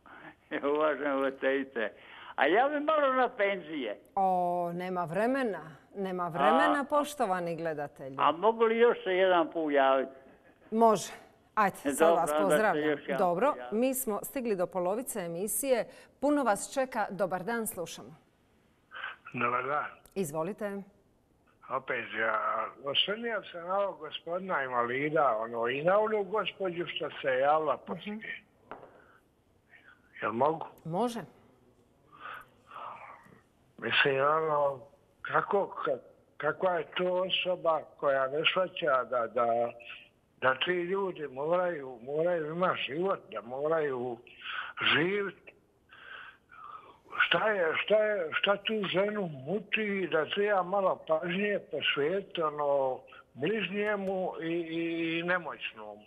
Uvažena vocejice. A ja bi malo na penzije. O, nema vremena. Nema vremena, poštovani gledatelji. A mogu li još se jedan put javiti? Može. Ajde, sad vas pozdravljam. Dobro, mi smo stigli do polovice emisije. Puno vas čeka. Dobar dan, slušamo. Dobar dan. Izvolite. Opet, ja osvrnio se na ovog gospodina invalida, ono, i na onu gospođu što se javila poslije. Jel mogu? Može. Mislim, ono, kako, kakva je to osoba koja ne shvaća da, da, da ti ljudi moraju, moraju imati život, da moraju živjeti. Šta je, šta je, šta tu ženu muti da treba malo pažnje posvijeti ono, bližnjemu i, i, i nemoćnomu.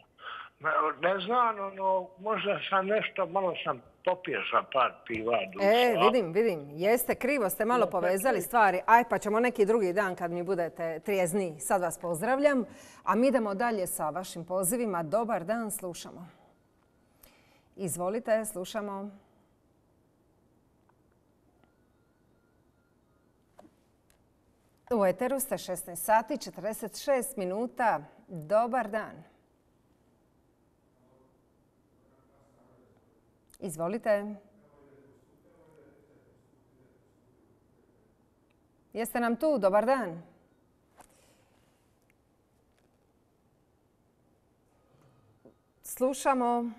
Ne, ne znam, ono, možda sam nešto, malo sam popio sam par piva. E, vidim, vidim. Jeste, krivo ste malo povezali stvari. Aj, pa ćemo neki drugi dan kad mi budete trijezni. Sad vas pozdravljam. A mi idemo dalje sa vašim pozivima. Dobar dan, slušamo. Izvolite, slušamo. U Eteru ste 16 sati, 46 minuta. Dobar dan. Izvolite. Jeste nam tu? Dobar dan. Slušamo.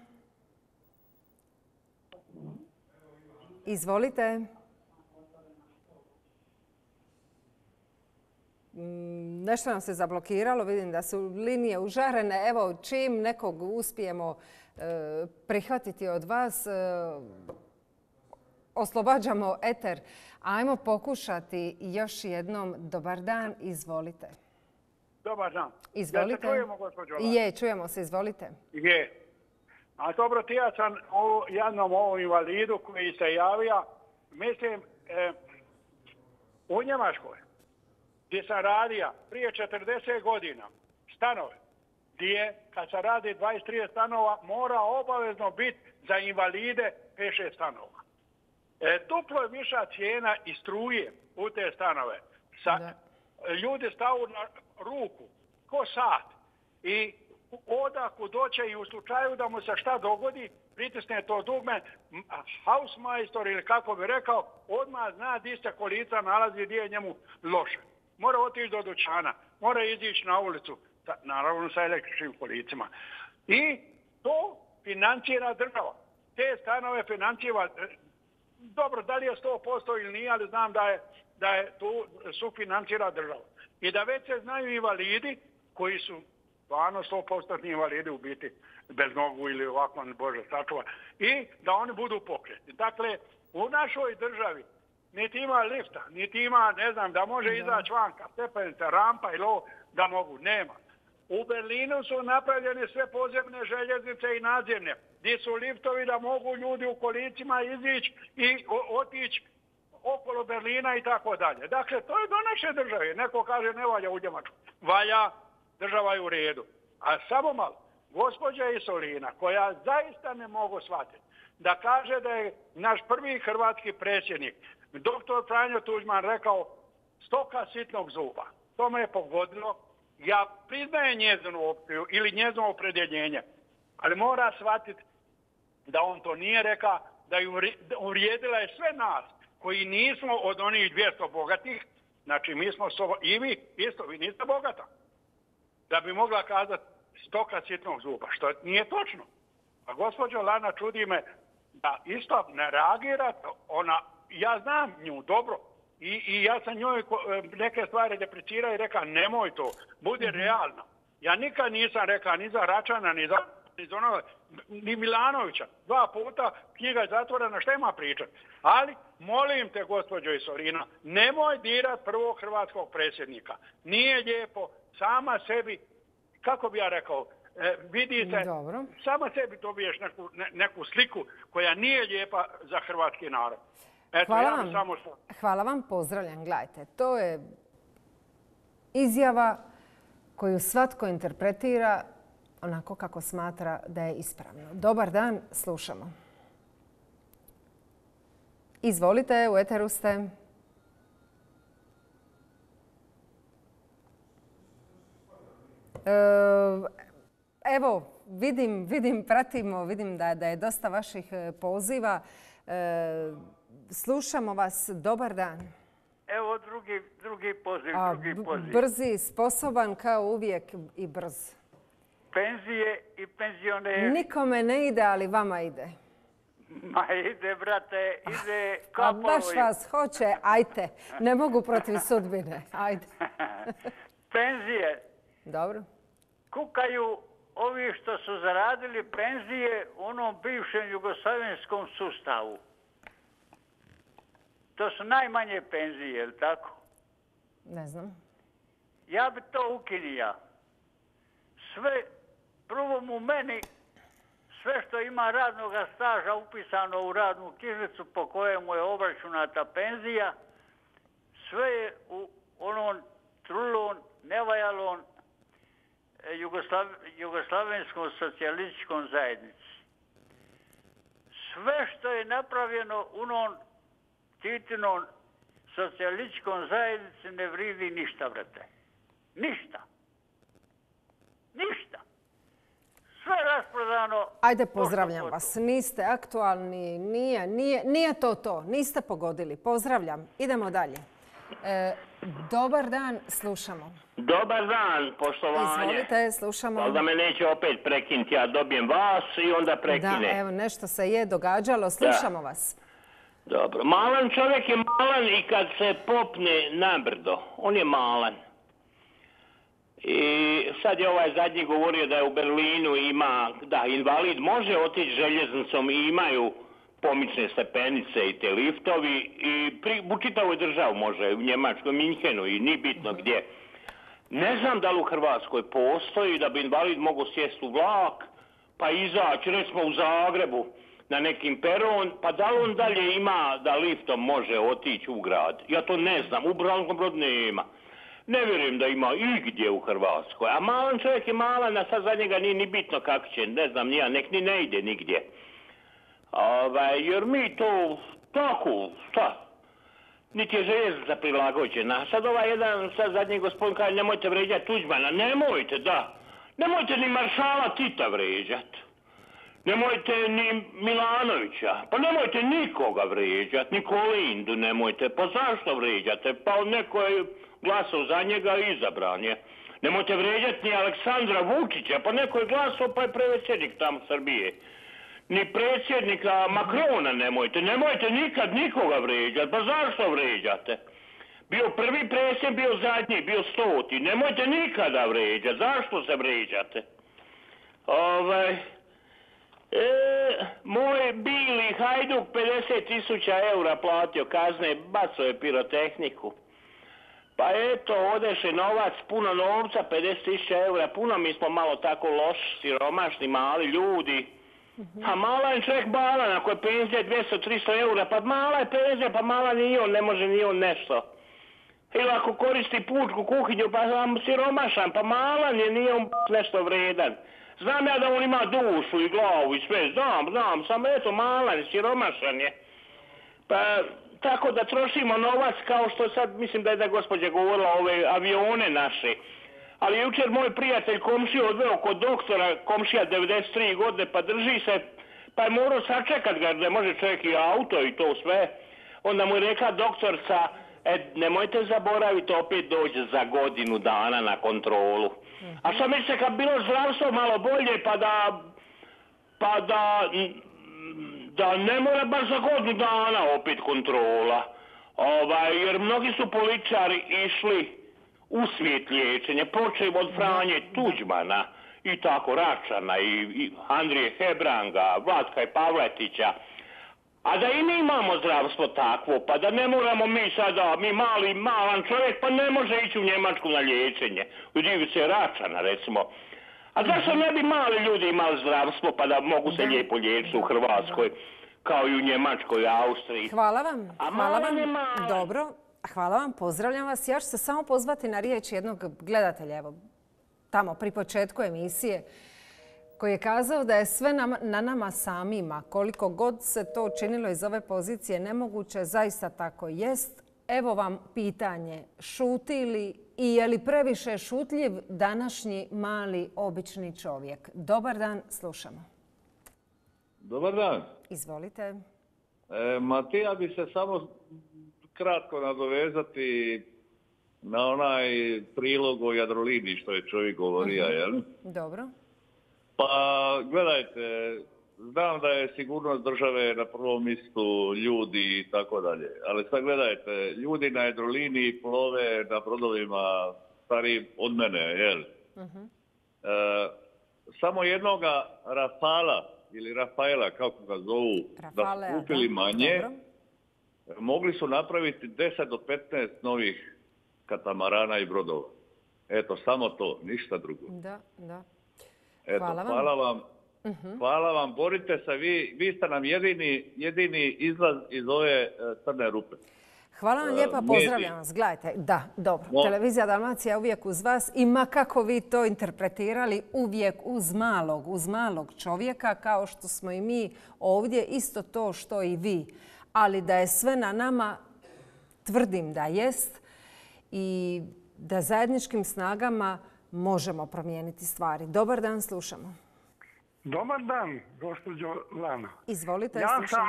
Izvolite. Mm, nešto nam se zablokiralo, vidim da su linije užarene. Evo, čim nekog uspijemo prihvatiti od vas. E, oslobađamo eter. Ajmo pokušati još jednom. Dobar dan, izvolite. Dobar dan. Izvolite. Ja se čujemo, gospođo Je, čujemo se, izvolite. Je. A dobro, ti ja sam o jednom ovom invalidu koji se javija, mislim, e, u Njemačkoj, gdje sam radija prije 40 godina, stanove, gdje kad se radi 23 stanova mora obavezno biti za invalide 5-6 stanova. E, duplo je viša cijena i struje u te stanove. Sa, ljudi stavu na ruku, ko sat. I odaku doće i u slučaju da mu se šta dogodi, pritisne to dugme, hausmajstor ili kako bi rekao, odmah zna di se kolica nalazi gdje je njemu loše. Mora otići do dućana, mora izići na ulicu, naravno sa električnim kolicima. I to financira država. Te stanove financira, e, dobro, da li je 100% ili nije, ali znam da je, da je tu sufinancira država. I da već se znaju invalidi koji su stvarno 100% invalidi u biti bez nogu ili ovako, Bože sačuva, i da oni budu pokreti. Dakle, u našoj državi niti ima lifta, niti ima, ne znam, da može izaći vanka, stepenica, rampa ili ovo, da mogu, nema. U Berlinu su napravljene sve podzemne željeznice i nadzemne, gdje su liftovi da mogu ljudi u kolicima izići i otići okolo Berlina i tako dalje. Dakle, to je do naše države. Neko kaže ne valja u Njemačku. Valja, država je u redu. A samo malo, gospođa Isolina, koja zaista ne mogu shvatiti, da kaže da je naš prvi hrvatski predsjednik, doktor Franjo Tuđman, rekao stoka sitnog zuba. To me je pogodilo ja priznajem njezinu opciju ili njezino opredjeljenje, ali mora shvatiti da on to nije reka, da je uvrijedila je sve nas koji nismo od onih 200 bogatih, znači mi smo i vi isto, vi niste bogata, da bi mogla kazati stoka sitnog zuba, što nije točno. A gospođo Lana, čudi me da isto ne reagira, ona, ja znam nju dobro, i, I ja sam njoj e, neke stvari deprecirao i rekao nemoj to, bude mhm. realno. Ja nikad nisam rekao ni za Račana, ni za, ni za ono, ni Milanovića. Dva puta knjiga je zatvorena, šta ima pričat? Ali, molim te, gospođo Isolina, nemoj dirat prvog hrvatskog predsjednika. Nije lijepo sama sebi kako bi ja rekao, e, vidite, Dobro. samo sebi dobiješ neku, ne- neku sliku koja nije lijepa za hrvatski narod. Eto, Hvala ja vam. samo što... Hvala vam, pozdravljam. Gledajte, to je izjava koju svatko interpretira onako kako smatra da je ispravno. Dobar dan, slušamo. Izvolite, u eteru ste. E, Evo, vidim, vidim, pratimo, vidim da, da je dosta vaših e, poziva. E, Slušamo vas. Dobar dan. Evo drugi, drugi poziv, A, drugi poziv. brzi, sposoban kao uvijek i brz. Penzije i penzioneri. Nikome ne ide, ali vama ide. Ma ide, brate, ide A kapovi. baš vas hoće, ajte. Ne mogu protiv sudbine. Ajde. Penzije. Dobro. Kukaju ovi što su zaradili penzije u onom bivšem jugoslavenskom sustavu. To su najmanje penzije, jel tako? Ne znam. Ja bi to ukinija. Sve, prvo mu meni, sve što ima radnog staža upisano u radnu knjižicu po kojemu je obračunata penzija, sve je u onom trulon, nevajalon e, Jugoslav, Jugoslavenskom socijalističkom zajednici. Sve što je napravljeno u onom Titinom socijalističkom zajednici ne vridi ništa, brate. Ništa. Ništa. Sve rasprodano. Ajde, pozdravljam vas. Niste aktualni, nije, nije, nije to to. Niste pogodili. Pozdravljam. Idemo dalje. E, dobar dan, slušamo. Dobar dan, poštovanje. Izvolite, slušamo. Valjda me neće opet prekinuti, ja dobijem vas i onda Da, prekine. evo, nešto se je događalo. Slušamo vas. Dobro, malan čovjek je malan i kad se popne na brdo, on je malan. I sad je ovaj zadnji govorio da je u Berlinu ima, da invalid može otići željeznicom i imaju pomične stepenice i te liftovi i pri, u čitavoj državu može, u Njemačkoj, Minhenu i ni bitno gdje. Ne znam da li u Hrvatskoj postoji da bi invalid mogao sjesti u vlak pa izaći recimo u Zagrebu na nekim peron, pa da li on dalje ima da liftom može otići u grad? Ja to ne znam, u Branskom brodu nema. Ne vjerujem da ima igdje u Hrvatskoj. A malan čovjek je malan, a sad za njega nije ni bitno kako će, ne znam, nija, nek ni ne ide nigdje. Ovaj, jer mi to tako, šta, niti je željeznica prilagođena. Sad ovaj jedan, sad zadnji gospodin kaže, nemojte vređati Tuđmana. Nemojte, da. Nemojte ni maršala Tita vređat. Nemojte ni Milanovića. Pa nemojte nikoga vređat, ni Kolindu nemojte. Pa zašto vređate? Pa neko je glasao za njega i izabran je. Nemojte vređati ni Aleksandra Vučića, pa neko je glasao pa je predsjednik tamo Srbije. Ni predsjednika Makrona nemojte. Nemojte nikad nikoga vređati. Pa zašto vređate? Bio prvi predsjednik, bio zadnji, bio stoti. Nemojte nikada vređati. Zašto se vređate? Ovaj, e, moj bili Hajduk 50 tisuća eura platio kazne, baco je pirotehniku. Pa eto, odeše novac, puno novca, 50 tisuća eura, puno mi smo malo tako loši, siromašni, mali ljudi. A mala je čovjek balan, ako je penzija 200-300 eura, pa mala je penzija, pa mala nije on, ne može ni on nešto. Ili ako koristi pučku kuhinju, pa sam siromašan, pa malan je, nije on nešto vredan. Znam ja da on ima dušu i glavu i sve, znam, znam, samo eto malan, siromašan je. Pa tako da trošimo novac kao što sad, mislim da je da gospođa govorila ove avione naše. Ali jučer moj prijatelj komšiju odveo kod doktora, komšija 93 godine, pa drži se, pa je morao sačekat ga, ne može čovjek i auto i to sve. Onda mu je rekla doktorca, e, nemojte zaboraviti, opet dođe za godinu dana na kontrolu. A što mislite kad bilo zdravstvo malo bolje, pa da, pa da, da ne mora baš za godinu dana opet kontrola. Ovaj, jer mnogi su političari išli u svijet liječenja, počeo od Franje Tuđmana i tako Račana i, i Andrije Hebranga, Vlatka i Pavletića. A da i mi imamo zdravstvo takvo, pa da ne moramo mi sada, mi mali, malan čovjek, pa ne može ići u Njemačku na liječenje. U Divice Račana, recimo. A zašto ne bi mali ljudi imali zdravstvo pa da mogu se lijepo liječiti u Hrvatskoj kao i u Njemačkoj Austriji? Hvala vam. A Hvala vam. Dobro. Hvala vam, pozdravljam vas. Ja ću se samo pozvati na riječ jednog gledatelja, evo, tamo pri početku emisije, koji je kazao da je sve na, na nama samima, koliko god se to činilo iz ove pozicije nemoguće, zaista tako jest. Evo vam pitanje, šuti li i je li previše šutljiv današnji mali obični čovjek? Dobar dan, slušamo. Dobar dan. Izvolite. E, Matija bi se samo kratko nadovezati na onaj prilog o Jadrolini što je čovjek govorio, Mhm. jel? Dobro. Pa gledajte, znam da je sigurnost države na prvom mjestu ljudi i tako dalje, ali sad gledajte, ljudi na Jadrolini plove na brodovima stari od mene, jel? Mhm. E, samo jednoga Rafala ili Rafaela, kako ga zovu, Rafalea, da su kupili manje, Dobro. mogli su napraviti 10 do 15 novih katamarana i brodova. Eto, samo to, ništa drugo. Da, da. Eto, Hvala hvala vam. vam. Mhm. Hvala vam, borite se vi, vi ste nam jedini, jedini izlaz iz ove e, crne rupe. Hvala vam E, lijepa, pozdravljam vas. Gledajte, da, dobro. Televizija Dalmacija je uvijek uz vas i ma kako vi to interpretirali, uvijek uz malog, uz malog čovjeka, kao što smo i mi ovdje, isto to što i vi. Ali da je sve na nama, tvrdim da jest i da zajedničkim snagama možemo promijeniti stvari. Dobar dan, slušamo. Dobar dan, gospođo Lana. Izvolite, Ja slušam. sam,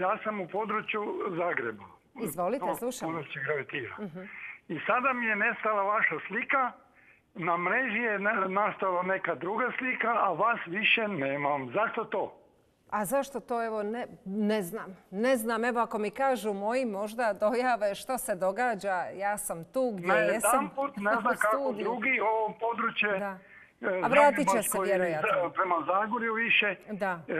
ja sam u području Zagreba. Izvolite, slušam. područje gravitira. Mhm. I sada mi je nestala vaša slika, na mreži je nastala neka druga slika, a vas više nemam. Zašto to? A zašto to evo ne, ne znam. Ne znam, evo ako mi kažu moji možda dojave što se događa, ja sam tu gdje Na jesam. jedan put ne znam kako drugi ovo područje Da. e, A vratit će se vjerojatno. prema Zagorju više. Da. E, e,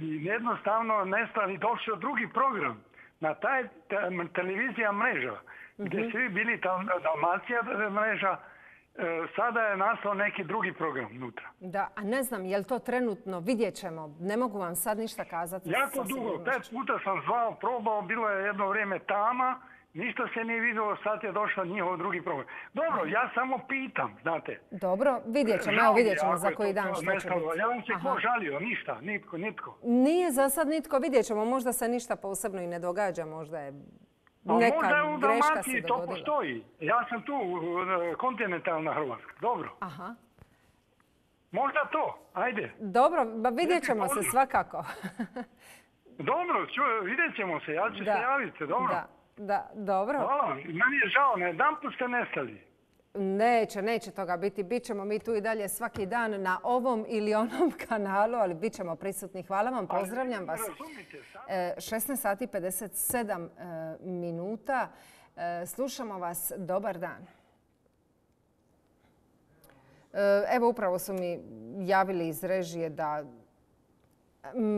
jednostavno nestali došao drugi program. Na taj te- televizija mreža, gdje Mhm. svi bili Dalmacija mreža, sada je nastao neki drugi program unutra. Da, a ne znam, je li to trenutno, vidjet ćemo. Ne mogu vam sad ništa kazati. Jako dugo, pet puta sam zvao, probao, bilo je jedno vrijeme tama, ništa se nije vidjelo, sad je došao njihov drugi program. Dobro, ja samo pitam, znate. Dobro, vidjet ćemo, evo vidjet ćemo za koji dan što će biti. Ja vam se ko žalio, ništa, nitko, nitko. Nije za sad nitko, vidjet ćemo, možda se ništa posebno i ne događa, možda je A neka možda u Dalmaciji to dogodila. postoji. Ja sam tu, kontinentalna Hrvatska. Dobro. Aha. Možda to, ajde. Dobro, ba vidjet ćemo se svakako. Dobro, vidjet ćemo se, ja ću Da. se javiti, dobro. Da, da, dobro. Hvala, meni je žao, na jedan put ste nestali. Neće, neće toga biti. Bićemo mi tu i dalje svaki dan na ovom ili onom kanalu, ali bit ćemo prisutni. Hvala vam, pozdravljam vas. Razumite, sad E, 16 sati 57 e, minuta. E, Slušamo vas. Dobar dan. Evo upravo su mi javili iz režije da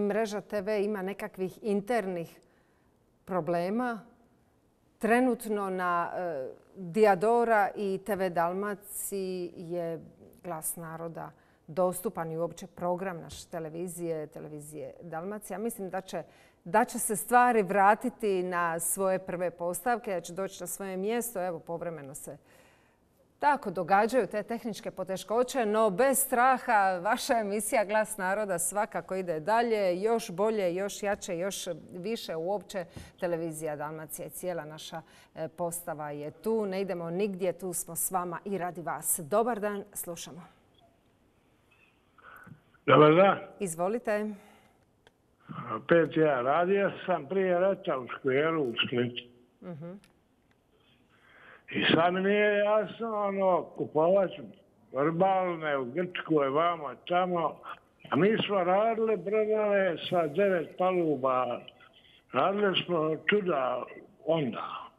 mreža TV ima nekakvih internih problema. Trenutno na e, Diadora i TV Dalmaciji je glas naroda dostupan i uopće program naše televizije, televizije Dalmacija. Mislim da će, da će se stvari vratiti na svoje prve postavke, da će doći na svoje mjesto. Evo, povremeno se tako događaju te tehničke poteškoće, no bez straha vaša emisija Glas naroda svakako ide dalje, još bolje, još jače, još više uopće. Televizija Dalmacija i cijela naša e, postava je tu. Ne idemo nigdje, tu smo s vama i radi vas. Dobar dan, slušamo. Dobar dan. Izvolite. Pet ja radio sam prije rata u škveru u Splitu. Mhm. I sad mi nije jasno, ono, kupovac verbalne u Grčkoj, vamo, tamo. A mi smo radili brodove sa devet paluba. Radili smo čuda onda.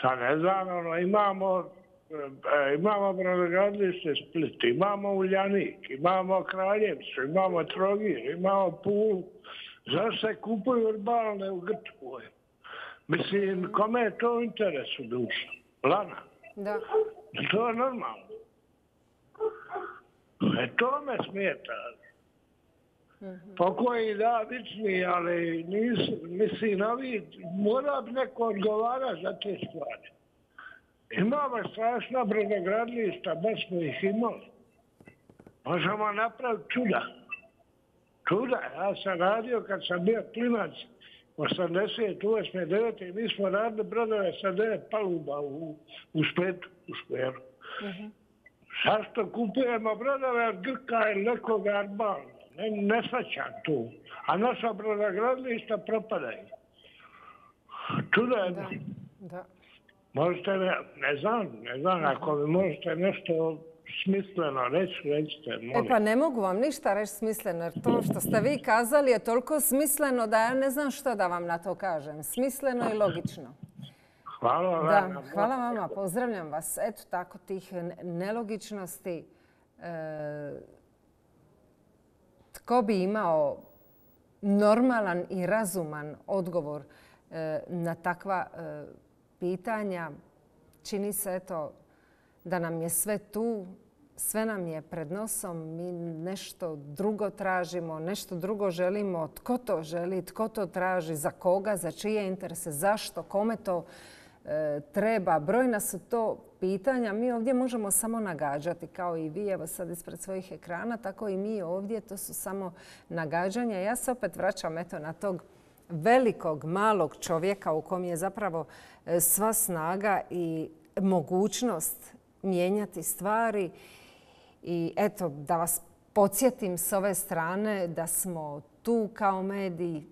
Sad ne znam, ono, imamo, e, imamo brodogradilište Split, imamo Uljanik, imamo Kraljevcu, imamo Trogir, imamo Pulu. Zašto se kupuju verbalne u Grčkoj? Mislim, kome je to u duša? Lana. Da. To je normalno. E to me smeta. Pokoji da, vični, ali nisu, mislim, ovi, mora bi neko odgovarati za te stvari. Imamo strašna brodogradilišta, baš smo ih imali. Možemo napraviti čuda. Čuda, ja sam radio kad sam bio klimac 88. 9. mi smo radili brodove sa devet paluba u, u Spletu, u Škveru. Zašto kupujemo brodove od Grka ili nekog Arbana? Ne, ne svaćam tu. A naša brodogradilišta propadaju. Čudo je. Da, da. Možete, ne znam, ne znam, ako mi možete nešto smisleno reći, recite, E molim. pa ne mogu vam ništa reći smisleno, jer to što ste vi kazali je toliko smisleno da ja ne znam što da vam na to kažem. Smisleno i logično. Hvala vam. Da, hvala vama, pozdravljam vas. Eto tako tih ne- nelogičnosti. E, tko bi imao normalan i razuman odgovor e, na takva e, pitanja? Čini se eto da nam je sve tu, sve nam je pred nosom, mi nešto drugo tražimo, nešto drugo želimo. Tko to želi, tko to traži, za koga, za čije interese, zašto, kome to e, treba. Brojna su to pitanja. Mi ovdje možemo samo nagađati, kao i vi, evo sad ispred svojih ekrana, tako i mi ovdje. To su samo nagađanja. Ja se opet vraćam eto na tog velikog, malog čovjeka u kom je zapravo e, sva snaga i mogućnost mijenjati stvari. I eto, da vas podsjetim s ove strane da smo tu kao mediji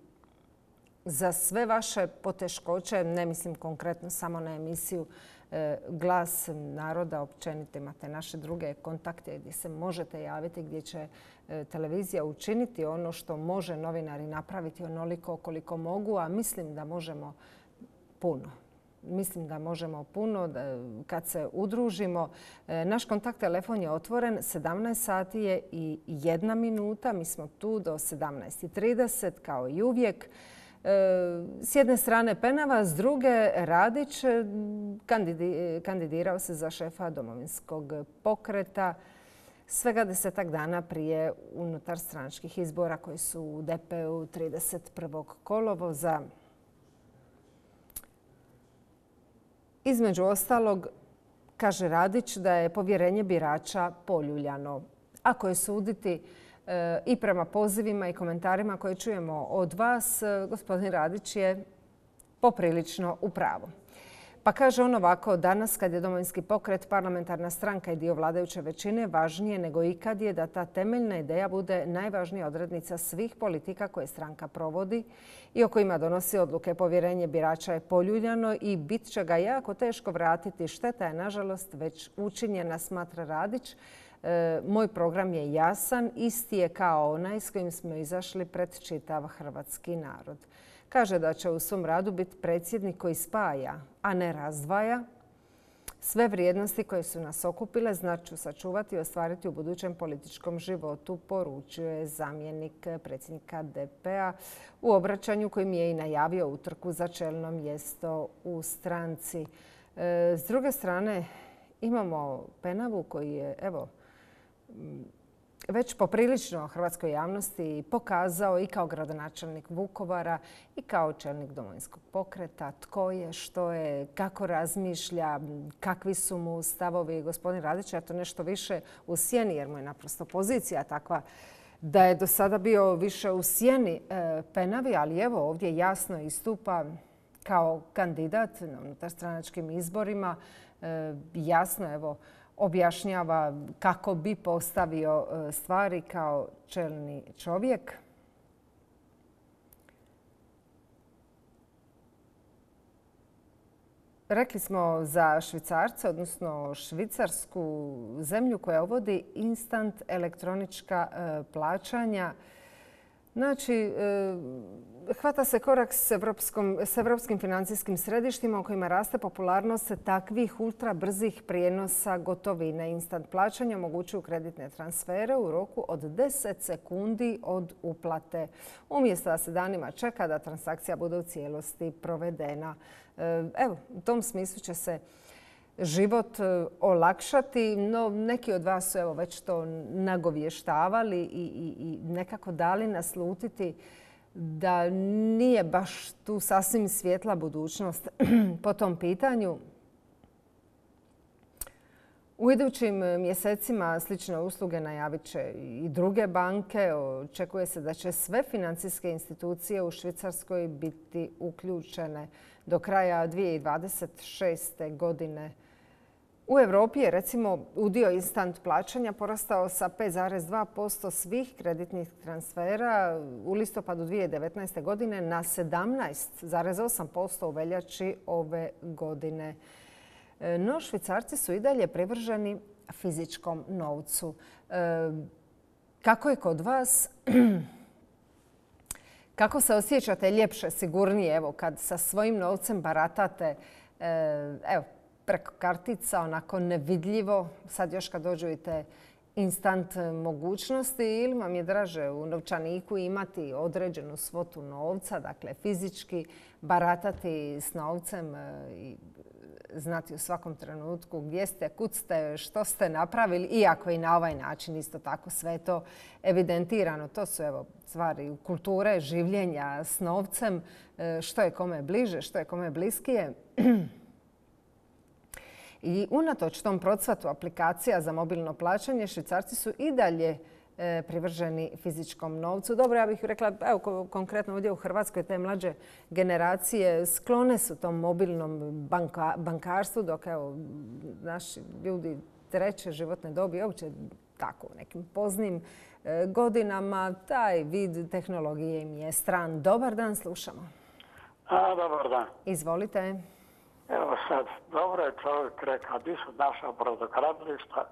za sve vaše poteškoće, ne mislim konkretno samo na emisiju e, Glas naroda, općenito imate naše druge kontakte gdje se možete javiti, gdje će e, televizija učiniti ono što može novinari napraviti onoliko koliko mogu, a mislim da možemo puno. Mislim da možemo puno kad se udružimo. E, Naš kontakt telefon je otvoren. 17 sati je i jedna minuta. Mi smo tu do 17.30 kao i uvijek. E, S jedne strane Penava, s druge Radić e, kandidi- kandidirao se za šefa domovinskog pokreta svega desetak dana prije unutar stranačkih izbora koji su u DP-u 31. kolovoza. Između ostalog, kaže Radić da je povjerenje birača poljuljano. Ako je suditi e, i prema pozivima i komentarima koje čujemo od vas, e, gospodin Radić je poprilično u pravu. Pa kaže on ovako, danas kad je domovinski pokret, parlamentarna stranka i dio vladajuće većine, važnije nego ikad je da ta temeljna ideja bude najvažnija odrednica svih politika koje stranka provodi i o kojima donosi odluke. Povjerenje birača je poljuljano i bit će ga jako teško vratiti. Šteta je, nažalost, već učinjena, smatra Radić. E, moj program je jasan, isti je kao onaj s kojim smo izašli pred čitav hrvatski narod. Kaže da će u svom radu biti predsjednik koji spaja, a ne razdvaja. Sve vrijednosti koje su nas okupile značu sačuvati i ostvariti u budućem političkom životu, poručuje zamjenik predsjednika DP-a u obraćanju kojim je i najavio utrku za čelno mjesto u stranci. E, S druge strane, imamo Penavu koji je, evo, već poprilično hrvatskoj javnosti pokazao i kao gradonačelnik Vukovara i kao čelnik domovinskog pokreta tko je, što je, kako razmišlja, kakvi su mu stavovi. Gospodin Radić je to nešto više u sjeni jer mu je naprosto pozicija takva da je do sada bio više u sjeni e, Penavi, ali evo ovdje jasno istupa kao kandidat na unutarstranačkim izborima. E, Jasno evo objašnjava kako bi postavio e, stvari kao čelni čovjek. Rekli smo za Švicarce, odnosno švicarsku zemlju koja uvodi instant elektronička e, plaćanja. Znači, e, hvata se korak s, evropskom, s evropskim financijskim središtima u kojima raste popularnost takvih ultra brzih prijenosa gotovine. Instant plaćanja omogućuju kreditne transfere u roku od 10 sekundi od uplate. Umjesto da se danima čeka da transakcija bude u cijelosti provedena. E, Evo, u tom smislu će se život e, olakšati, no neki od vas su evo već to nagovještavali i, i, i nekako dali naslutiti da nije baš tu sasvim svjetla budućnost po tom pitanju. U idućim mjesecima slične usluge najavit će i druge banke. Očekuje se da će sve financijske institucije u Švicarskoj biti uključene do kraja 2026. godine. U Europi je recimo udio instant plaćanja porastao sa 5,2% svih kreditnih transfera u listopadu 2019. godine na 17,8% u veljači ove godine. E, no, švicarci su i dalje privrženi fizičkom novcu. E, kako je kod vas? Kako se osjećate ljepše, sigurnije, evo, kad sa svojim novcem baratate, e, evo, preko kartica, onako nevidljivo, sad još kad dođu i te instant mogućnosti ili vam je draže u novčaniku imati određenu svotu novca, dakle fizički baratati s novcem i znati u svakom trenutku gdje ste, kud ste, što ste napravili, iako i na ovaj način isto tako sve to evidentirano. To su evo stvari kulture, življenja s novcem, e, što je kome bliže, što je kome bliskije. I unatoč tom procvatu aplikacija za mobilno plaćanje, švicarci su i dalje E, privrženi fizičkom novcu. Dobro, ja bih rekla, evo konkretno ovdje u Hrvatskoj te mlađe generacije sklone su tom mobilnom bankarstvu, dok evo naši ljudi treće životne dobi uopće tako u nekim poznim e, godinama taj vid tehnologije im je stran. Dobar dan, slušamo. A, dobar dan. Izvolite. Evo sad, dobro je čovjek rekao, di su naša brodogradilišta,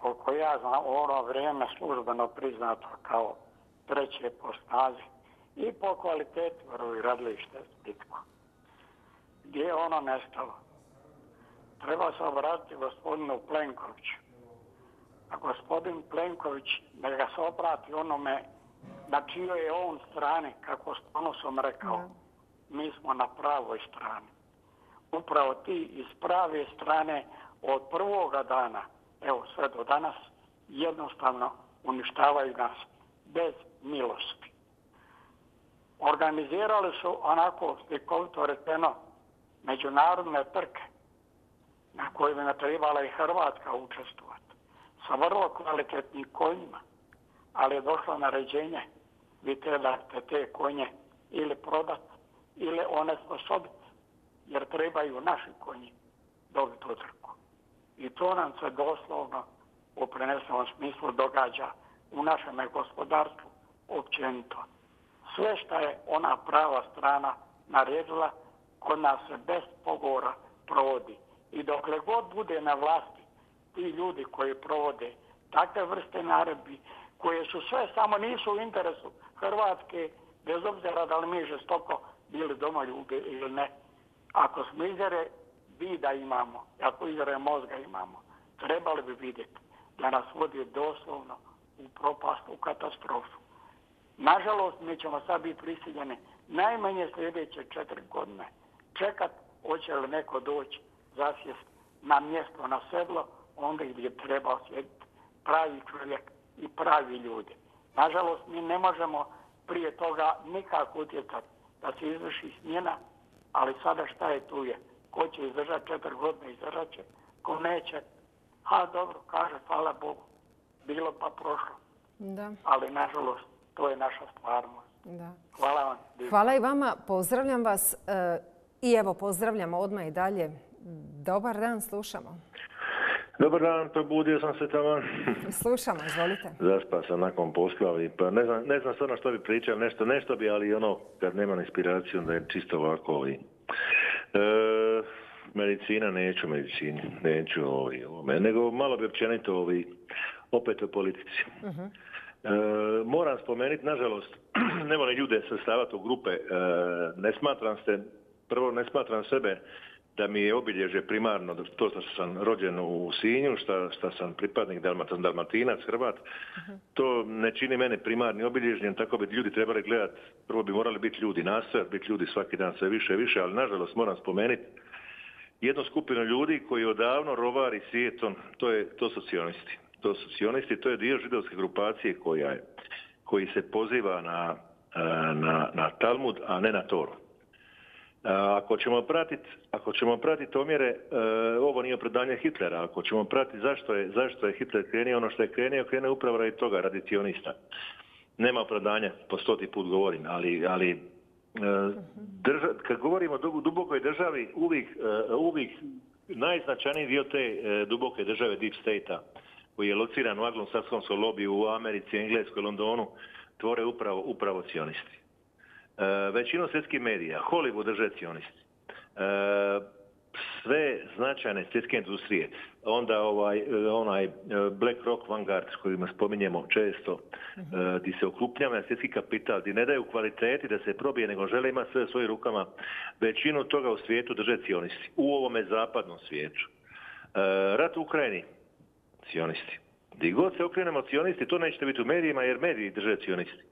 koliko ja znam, u ono vrijeme službeno priznato kao treće po snazi i po kvaliteti radilište Splitko. Gdje je ono nestalo? Treba se obratiti gospodinu Plenkoviću. A gospodin Plenković ga se obrati onome na čijoj je on strani, kako s ponosom rekao, mi smo na pravoj strani. Upravo ti iz prave strane od prvoga dana evo sve do danas, jednostavno uništavaju nas bez milosti. Organizirali su onako slikovito rečeno međunarodne trke na kojima je trebala i Hrvatska učestvovati sa vrlo kvalitetnim konjima, ali je došlo naređenje vi trebate te konje ili prodat ili one sposobiti jer trebaju naši konji dobiti trku. I to nam se doslovno u prenesenom smislu događa u našem gospodarstvu općenito. Sve što je ona prava strana naredila, kod nas se bez pogora provodi. I dokle god bude na vlasti ti ljudi koji provode takve vrste naredbi, koje su sve samo nisu u interesu Hrvatske, bez obzira da li mi žestoko bili domoljubi ili ne. Ako smo izere vida imamo, ako izre mozga imamo, trebali bi vidjeti da nas vodi doslovno u propast, u katastrofu. Nažalost, mi ćemo sad biti prisiljeni najmanje sljedeće četiri godine čekat hoće li neko doći zasjest na mjesto, na sedlo, onda gdje treba sjediti pravi čovjek i pravi ljudi. Nažalost, mi ne možemo prije toga nikako utjecati da se izvrši smjena, ali sada šta je tu je? Ko će izdržati četiri godine, izdržat će. Ko neće, a dobro, kaže, hvala Bogu. Bilo pa prošlo. Da. Ali, nažalost, to je naša stvarnost. Da. Hvala vam. Hvala i vama. Pozdravljam vas. E, I evo, pozdravljamo odmah i dalje. Dobar dan, slušamo. Dobar dan, probudio sam se tamo. Slušamo, izvolite. Zaspa sam nakon posla, pa ne znam, ne znam stvarno što bi pričao, nešto, nešto bi, ali ono, kad nema inspiraciju, onda je čisto ovako i E, medicina neću medicini, neću ovi, ovome, nego malo bi općenito ovi, opet o politici. uh moram spomenuti, nažalost, ne volim ljude sastavati u grupe. E, ne smatram se, prvo ne smatram sebe da mi je obilježje primarno to što sam rođen u Sinju, što sam pripadnik Dalmatan, Dalmatinac, Hrvat, to ne čini mene primarni obilježnjem, tako bi ljudi trebali gledati, prvo bi morali biti ljudi nastojati, biti ljudi svaki dan sve više i više, ali nažalost moram spomenuti jednu skupinu ljudi koji odavno rovari svijetom, to, je, to su sionisti. To su sionisti, to je dio židovske grupacije koja je, koji se poziva na, na, na Talmud, a ne na Toru. Ako ćemo pratiti ako ćemo pratiti omjere, e, ovo nije predanje Hitlera, ako ćemo pratiti zašto je, zašto je Hitler krenio ono što je krenio, krenio upravo radi toga, radi cionista. Nema opravdanja, po stoti put govorim, ali, ali e, drža, kad govorimo o dubokoj državi, uvijek, e, uvijek najznačajniji dio te duboke države Deep State-a, koji je lociran u anglosaksonskom lobiju u Americi, Engleskoj, Londonu, tvore upravo, upravo cionisti. E, većinu svjetskih medija, Hollywood drže cionisti. E, sve značajne svjetske industrije, onda ovaj, e, onaj Black Rock Vanguard koji spominjemo često, di se okrupnjava svjetski kapital, di ne daju kvaliteti da se probije, nego žele imati sve u svojim rukama, većinu toga u svijetu drže cionisti, u ovome zapadnom svijetu. Rat u Ukrajini, cionisti. Di god se okrenemo cionisti, to nećete biti u medijima jer mediji drže cionisti.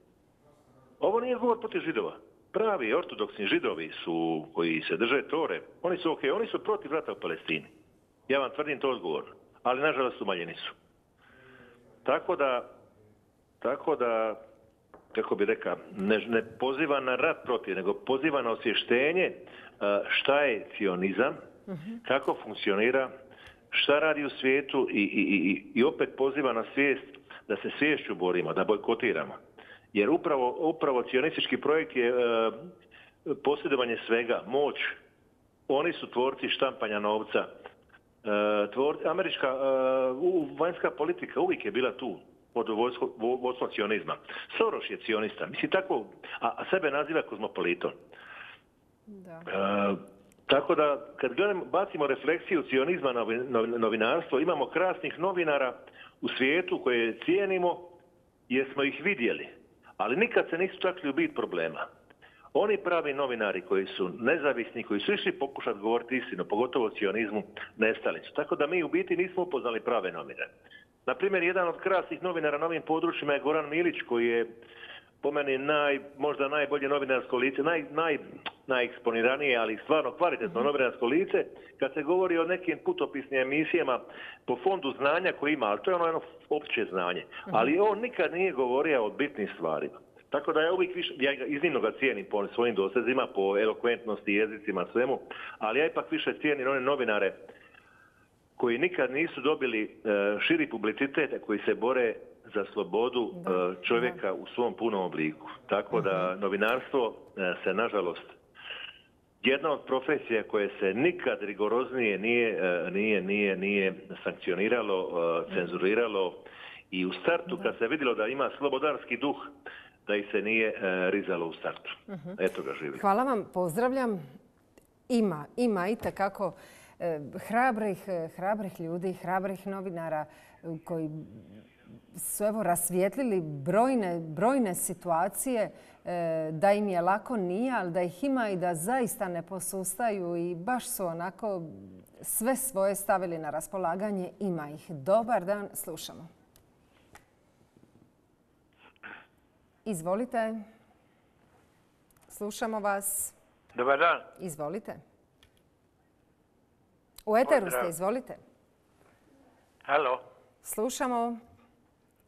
Ovo nije govor protiv židova. Pravi ortodoksni židovi su, koji se drže Tore, oni su ok, oni su protiv rata u Palestini. Ja vam tvrdim to odgovor, ali nažalost umaljeni su. Tako da, tako da, kako bi rekao, ne, ne poziva na rat protiv, nego poziva na osvještenje šta je cionizam, mhm. kako funkcionira, šta radi u svijetu i, i, i, i opet poziva na svijest da se sviješću borimo, da bojkotiramo. Jer upravo, upravo cionistički projekt je e, posjedovanje svega, moć. Oni su tvorci štampanja novca. E, američka e, vanjska politika uvijek je bila tu pod vodstvom cionizma. Soros je cionista. Mislim tako, a, sebe naziva kozmopolitom. Da. E, tako da, kad gledamo, bacimo refleksiju cionizma na novinarstvo, imamo krasnih novinara u svijetu koje cijenimo jer smo ih vidjeli ali nikad se nisu takli u bit problema. Oni pravi novinari koji su nezavisni, koji su išli pokušati govoriti istinu, pogotovo o cionizmu, nestali su. Tako da mi u biti nismo upoznali prave novinare. Na primjer, jedan od krasnih novinara na ovim područjima je Goran Milić, koji je po meni naj, možda najbolje novinarsko lice, naj, naj, najeksponiranije, ali stvarno kvalitetno novinarsko lice, kad se govori o nekim putopisnim emisijama po fondu znanja koji ima, ali to je ono jedno opće znanje. Mhm. Ali on nikad nije govorio o bitnim stvarima. Tako da ja uvijek više, ja iznimno ga cijenim po svojim dosezima, po elokventnosti, jezicima, svemu, ali ja ipak više cijenim one novinare koji nikad nisu dobili e, širi publicitet, koji se bore za slobodu e, čovjeka u svom punom obliku. Tako da mhm. novinarstvo e, se nažalost jedna od profesija koje se nikad rigoroznije nije, e, nije, nije, nije sankcioniralo, cenzuriralo i u startu kad se vidjelo da ima slobodarski duh da ih se nije rizalo u startu. Mhm. Eto ga živi. Hvala vam, pozdravljam. Ima, ima i takako hrabrih, hrabrih ljudi, hrabrih novinara koji su evo rasvijetlili brojne, brojne situacije e, da im je lako nije, ali da ih ima i da zaista ne posustaju i baš su onako sve svoje stavili na raspolaganje. Ima ih. Dobar dan, slušamo. Izvolite. Slušamo vas. Dobar dan. Izvolite. U eteru ste, izvolite. Halo. Slušamo.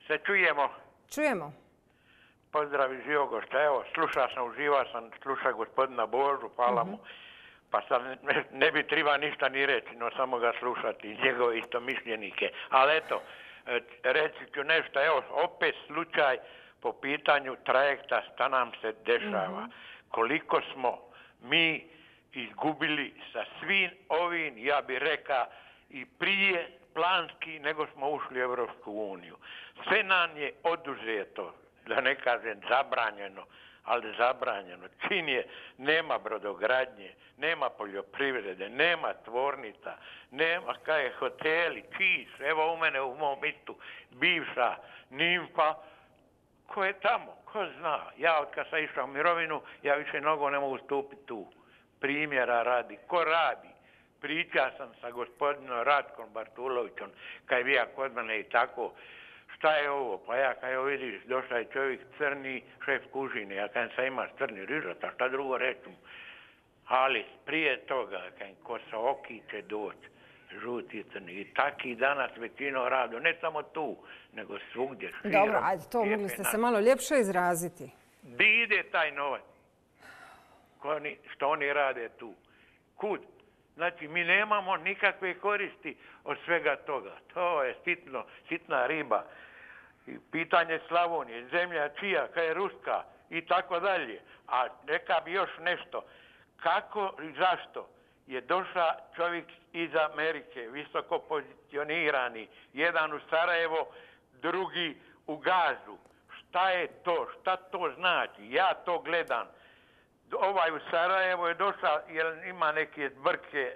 Se čujemo? Čujemo. Pozdrav iz Živogošta. Evo, slušao sam, uživao sam, slušao gospodina Božu, hvala mu. Mhm. Pa sad ne, bi treba ništa ni reći, no samo ga slušati, njegove istomišljenike. Ali eto, e, reći ću nešto, evo, opet slučaj po pitanju trajekta šta nam se dešava. Mhm. Koliko smo mi izgubili sa svim ovim, ja bih rekao, i prije planski nego smo ušli u Europsku uniju. Sve nam je oduzeto, da ne kažem zabranjeno, ali zabranjeno. Čin je, nema brodogradnje, nema poljoprivrede, nema tvornica, nema kaj hoteli, čiji evo u mene u mom mistu, bivša nimfa, ko je tamo, ko zna. Ja od kad sam išao u mirovinu, ja više mnogo ne mogu stupiti tu. Primjera radi, ko radi? Pričao sam sa gospodinom Ratkom Bartulovićom, kad je bio kod mene i tako, šta je ovo? Pa ja kad je vidiš, došao je čovjek crni šef kužine, ja kad sam imaš crni rižota, šta drugo reći Ali prije toga, kad im Kosovoki će doći, žuti crni, i taki danas većinom radu, ne samo tu, nego svugdje. širom Dobro, ajde, to mogli ste se malo ljepše izraziti. Di ide taj novac? Ko oni- što oni rade tu? Kud? Znači, mi nemamo nikakve koristi od svega toga. To je sitno, sitna riba. I pitanje Slavonije, zemlja čija, kaj je ruska i tako dalje. A neka bi još nešto. Kako i zašto je došao čovjek iz Amerike, visoko pozicionirani, jedan u Sarajevo, drugi u Gazu. Šta je to? Šta to znači? Ja to gledam. Ovaj u Sarajevo je došao jer ima neke zbrke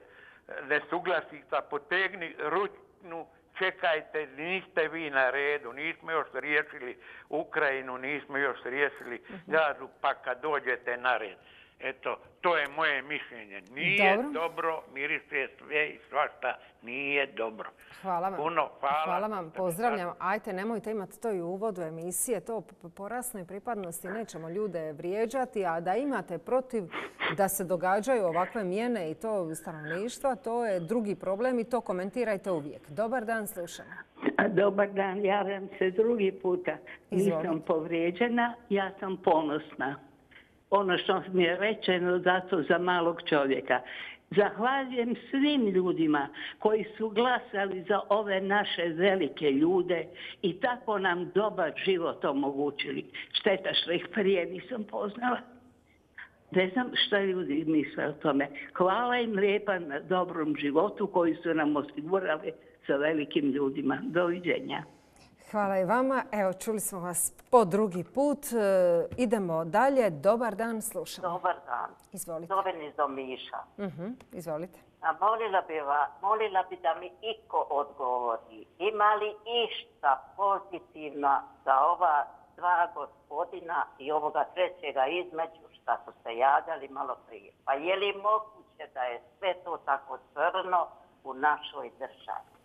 nesuglasica, potegni ručnu, čekajte, niste vi na redu, nismo još riješili Ukrajinu, nismo još riješili Gazu, pa kad dođete na red. Eto, to je moje mišljenje. Nije Dobro. dobro, miriše sve i svašta, nije dobro. Hvala vam. Puno hvala. Hvala vam, pozdravljam. Ajte, nemojte imati to i u uvodu emisije, to po- rasnoj pripadnosti nećemo ljude vrijeđati, a da imate protiv da se događaju ovakve mijene i to stanovništva, to je drugi problem i to komentirajte uvijek. Dobar dan, slušamo. Dobar dan, javljam se drugi puta. Nisam povrijeđena, ja sam ponosna. Ono što mi je rečeno zato za malog čovjeka. Zahvaljujem svim ljudima koji su glasali za ove naše velike ljude i tako nam dobar život omogućili. Šteta što ih prije nisam poznala. Ne znam šta ljudi misle o tome. Hvala im lijepa na dobrom životu koji su nam osigurali sa velikim ljudima. Doviđenja. Hvala i vama. Evo, čuli smo vas po drugi put. E, idemo dalje. Dobar dan, slušamo. Dobar dan. Izvolite. Zovem iz Omiša. Mhm, Izvolite. A molila bi, va, molila bi da mi iko odgovori. Ima li išta pozitivno za ova dva gospodina i ovoga trećega između šta su se javljali malo prije? Pa je li moguće da je sve to tako crno u našoj državi?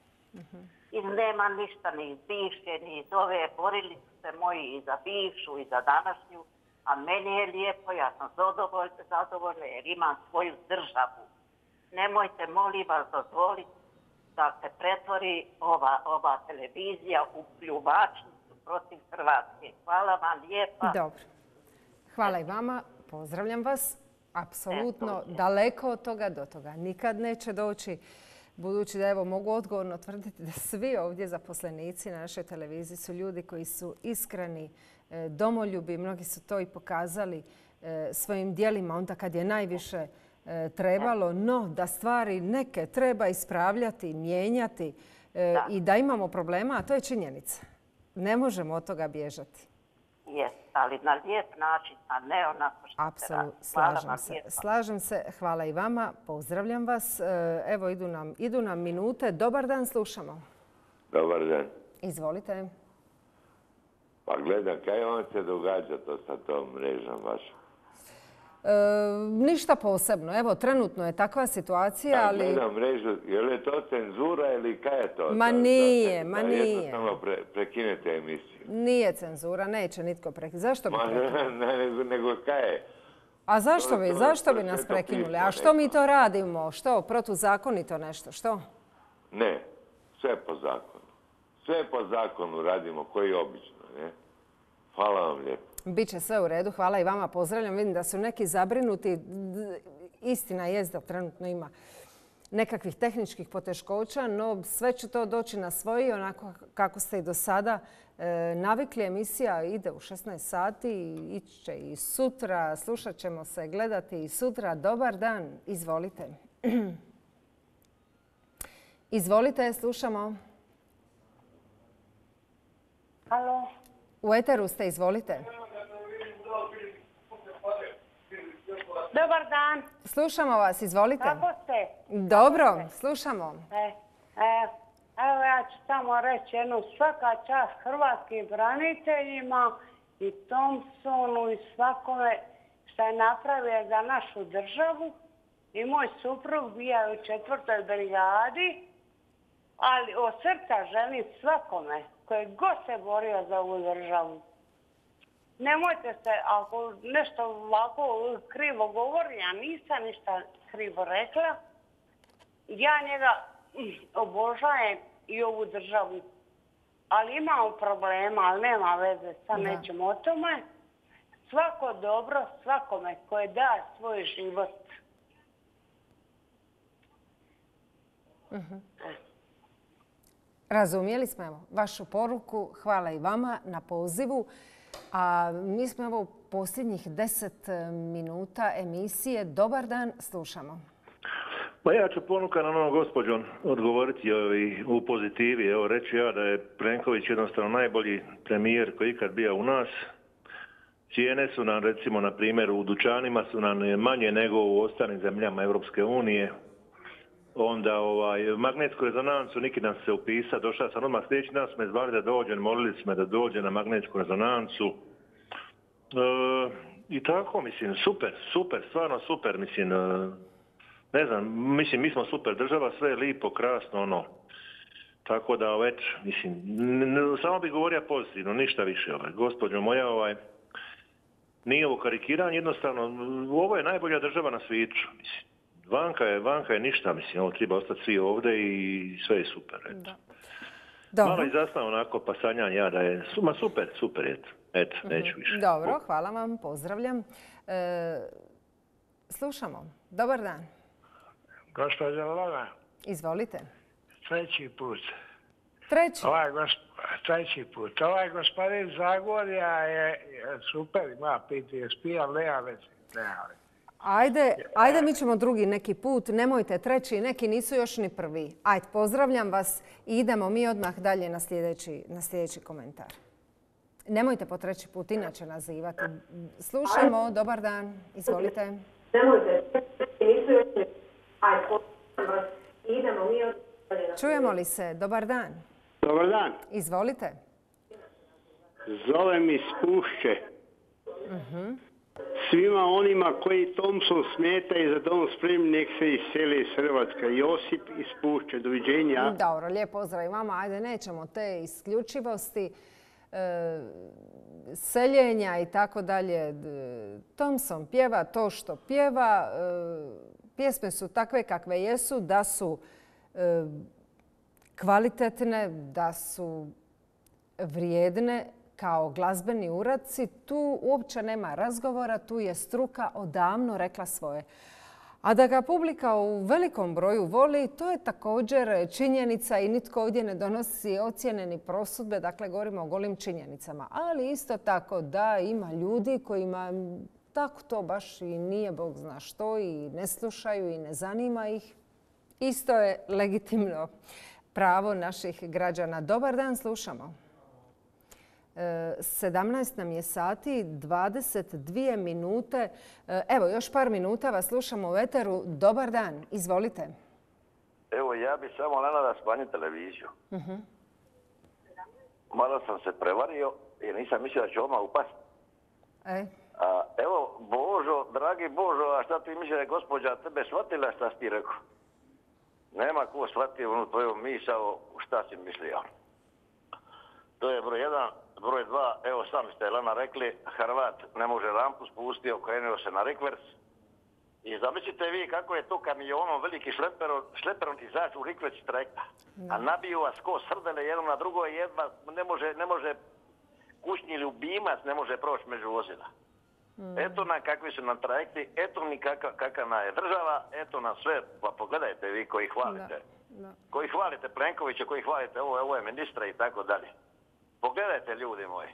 I nema ništa ni iz bivše, ni iz ove. Borili su se moji i za bivšu i za današnju. A meni je lijepo, ja sam zadovoljna, zadovoljna jer imam svoju državu. Nemojte, molim vas, dozvoliti da se pretvori ova, ova televizija u pljuvačnicu protiv Hrvatske. Hvala vam lijepa. Dobro. Hvala i vama. Pozdravljam vas. Apsolutno daleko od toga do toga nikad neće doći. Budući da evo mogu odgovorno tvrditi da svi ovdje zaposlenici na našoj televiziji su ljudi koji su iskreni, e, domoljubi. Mnogi su to i pokazali e, svojim dijelima onda kad je najviše e, trebalo. No, da stvari neke treba ispravljati, mijenjati Da. i da imamo problema, a to je činjenica. Ne možemo od toga bježati. Jest, ali na lijep način, a ne onako što se Apsolutno, slažem vam se. lijepa. Slažem se, hvala i vama. Pozdravljam vas. E, Evo, idu nam, idu nam minute. Dobar dan, slušamo. Dobar dan. Izvolite. Pa gledam, kaj on se događa to sa tom mrežom vašom? E, ništa posebno. Evo, trenutno je takva situacija, Pa ali... gledam mrežu, je li to cenzura ili kaj je to? Ma nije, ma nije. jednostavno pre, prekinete emisiju. Nije cenzura, neće nitko prekinuti. Zašto bi prekinuli? ne, ne, nego, nego kaj je? A zašto To- bi, to- zašto to bi je nas prekinuli? A što mi rekao. to radimo? Što, protuzakonito nešto? Što? Ne, sve po zakonu. Sve po zakonu radimo, koji obično, ne? Hvala vam lijepo. Biće sve u redu. Hvala i vama. Pozdravljam. Vidim da su neki zabrinuti. Istina je da trenutno ima nekakvih tehničkih poteškoća, no sve će to doći na svoji, onako kako ste i do sada e, navikli. Emisija ide u 16 sati, ići će i sutra, slušat ćemo se, gledati i sutra. Dobar dan, izvolite. Izvolite, slušamo. Halo? U eteru ste, izvolite. Dobar dan. Slušamo vas, izvolite. Kako ste? Dobro, slušamo. E, e, evo ja ću samo reći jednu svaka čast hrvatskim braniteljima i Thompsonu i svakome što je napravio za našu državu. I moj suprug bija u četvrtoj brigadi, ali od srca želim svakome koji god se borio za ovu državu. Nemojte se, ako nešto ovako krivo govori, ja nisam ništa krivo rekla. Ja njega mm, obožajem i ovu državu. Ali imamo problema, ali nema veze, Da. nećemo o tome. Svako dobro svakome koje da svoj život. Mhm. Razumjeli smo evo, vašu poruku. Hvala i vama na pozivu. A mi smo evo posljednjih deset e, minuta emisije. Dobar dan, slušamo. Pa ja ću ponukan onom gospođom odgovoriti u pozitivi. Evo reći ja da je Plenković jednostavno najbolji premijer koji ikad bio u nas. Cijene su nam recimo na primjer u dućanima su nam manje nego u ostalim zemljama Europske unije. Onda ovaj, magnetsku rezonancu, neki dan se upisa, došao sam odmah sljedeći dan me zvali da dođem, molili smo da dođe na magnetsku rezonancu. E, I tako, mislim, super, super, stvarno super, mislim, e, ne znam, mislim, mi smo super država, sve je lipo, krasno, ono. Tako da, već, mislim, n- n- samo bi govorio pozitivno, ništa više, ovaj. Gospođo moja, ovaj, nije ovo karikiranje, jednostavno, ovo je najbolja država na svijetu, mislim. Vanka je, vanka je ništa, mislim, ovo treba ostati svi ovdje i sve je super, eto. Dobro. Malo izasnao onako pa sanjam ja da je, ma super, super, eto, eto, neću više. Dobro, hvala vam, pozdravljam. E, slušamo. Dobar dan. Gospođa Lana, Izvolite. treći put. Treći. Ovaj gosp... Treći put. Ovaj gospodin Zagorja je, super, ima PTSP, ali nema. Nema veze. Ajde, ajde mi ćemo drugi neki put. Nemojte treći, neki nisu još ni prvi. Ajde, pozdravljam vas i idemo mi odmah dalje na sljedeći, na sljedeći komentar. Nemojte po treći put inače nazivati. Slušamo, dobar dan, izvolite. Nemojte, nisu još ni- Ajde, pozivam vas. Idemo mi od... Čujemo li se? Dobar dan. Dobar dan. Izvolite. Zove mi Spušće. Mhm. Svima onima koji Thompson smeta i za dom spremni nek se iseli iz Hrvatske. Josip iz Spušće. Doviđenja. Dobro, lijep pozdrav i vama. Ajde, nećemo te isključivosti, e, seljenja i tako dalje. Thompson pjeva to što pjeva. e, pjesme su takve kakve jesu, da su e, kvalitetne, da su vrijedne kao glazbeni uradci. Tu uopće nema razgovora, tu je struka odavno rekla svoje. A da ga publika u velikom broju voli, to je također činjenica i nitko ovdje ne donosi ocjene ni prosudbe, dakle govorimo o golim činjenicama. Ali isto tako da ima ljudi kojima tako to baš i nije Bog zna što i ne slušaju i ne zanima ih. Isto je legitimno pravo naših građana. Dobar dan, slušamo. E, 17 nam je sati, 22 minute. E, Evo, još par minuta vas slušamo u Eteru. Dobar dan, izvolite. Evo, ja bi samo Lena da smanji televiziju. Mhm. Malo sam se prevario jer nisam mislio da ću odmah upast. E, A, evo, Božo, dragi Božo, a šta ti misliš da je gospođa tebe shvatila šta si ti rekao? Nema ko shvatio onu tvoju misao šta si mislio. To je broj jedan. Broj dva, evo sami ste Lana rekli, Hrvat ne može rampu spustio, okrenuo se na rikvers. I zamislite vi kako je to kamionom veliki šleperom, šleperom izaći u rikvers trajekta. A nabiju vas ko srdele jedno na drugo i jedva ne može, ne može kućni ljubimac ne može proći među vozila. Eto nam kakvi su nam trajekti, eto ni kaka, kakva nam je država, eto nam sve, pa pogledajte vi koji hvalite. Koji hvalite Plenkovića, koji hvalite ovo, ovo je ministra i tako dalje. Pogledajte ljudi moji.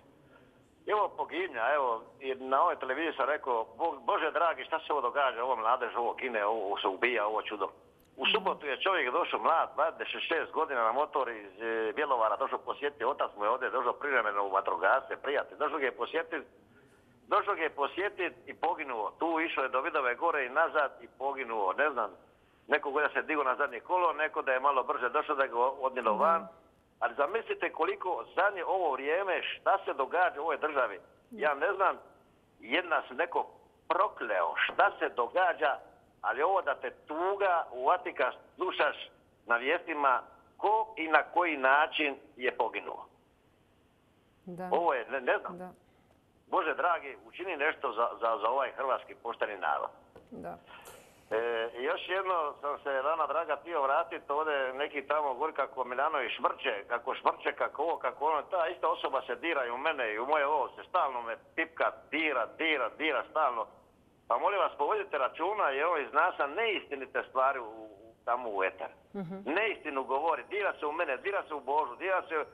Evo poginja, evo, i na ovoj televiziji sam rekao, Bože dragi, šta se ovo događa, ovo mladež, ovo gine, ovo se ubija, ovo čudo. U subotu je čovjek došao mlad, 26 godina na motor iz e, Bjelovara, došao posjetiti, otac mu je ovdje došao privremeno u vatrogasce, prijatelj, došao ga je posjetiti, došao ga je posjetiti i poginuo. Tu išao je do Vidove gore i nazad i poginuo, ne znam, neko da se digo na zadnje kolo, neko da je malo brže došao da ga odnijelo van. Ali zamislite koliko zadnje ovo vrijeme šta se događa u ovoj državi. Ja ne znam, jedna se neko prokleo šta se događa, ali ovo da te tuga u Vatika slušaš na vijestima ko i na koji način je poginuo. Da. Ovo je, ne, ne znam. Da. Bože dragi, učini nešto za, za, za ovaj hrvatski pošteni narod. Da. E, još jedno sam se rana draga htio vratiti ovdje neki tamo govori kako Miljanović šmrče, kako šmrče, kako ovo, kako ono, ta ista osoba se dira i u mene i u moje ovo se stalno me tipka, dira, dira, dira stalno. Pa molim vas, povedite računa i ovo iznasa neistinite stvari u, tamo u etar. Neistinu govori, dira se u mene, dira se u Božu, dira se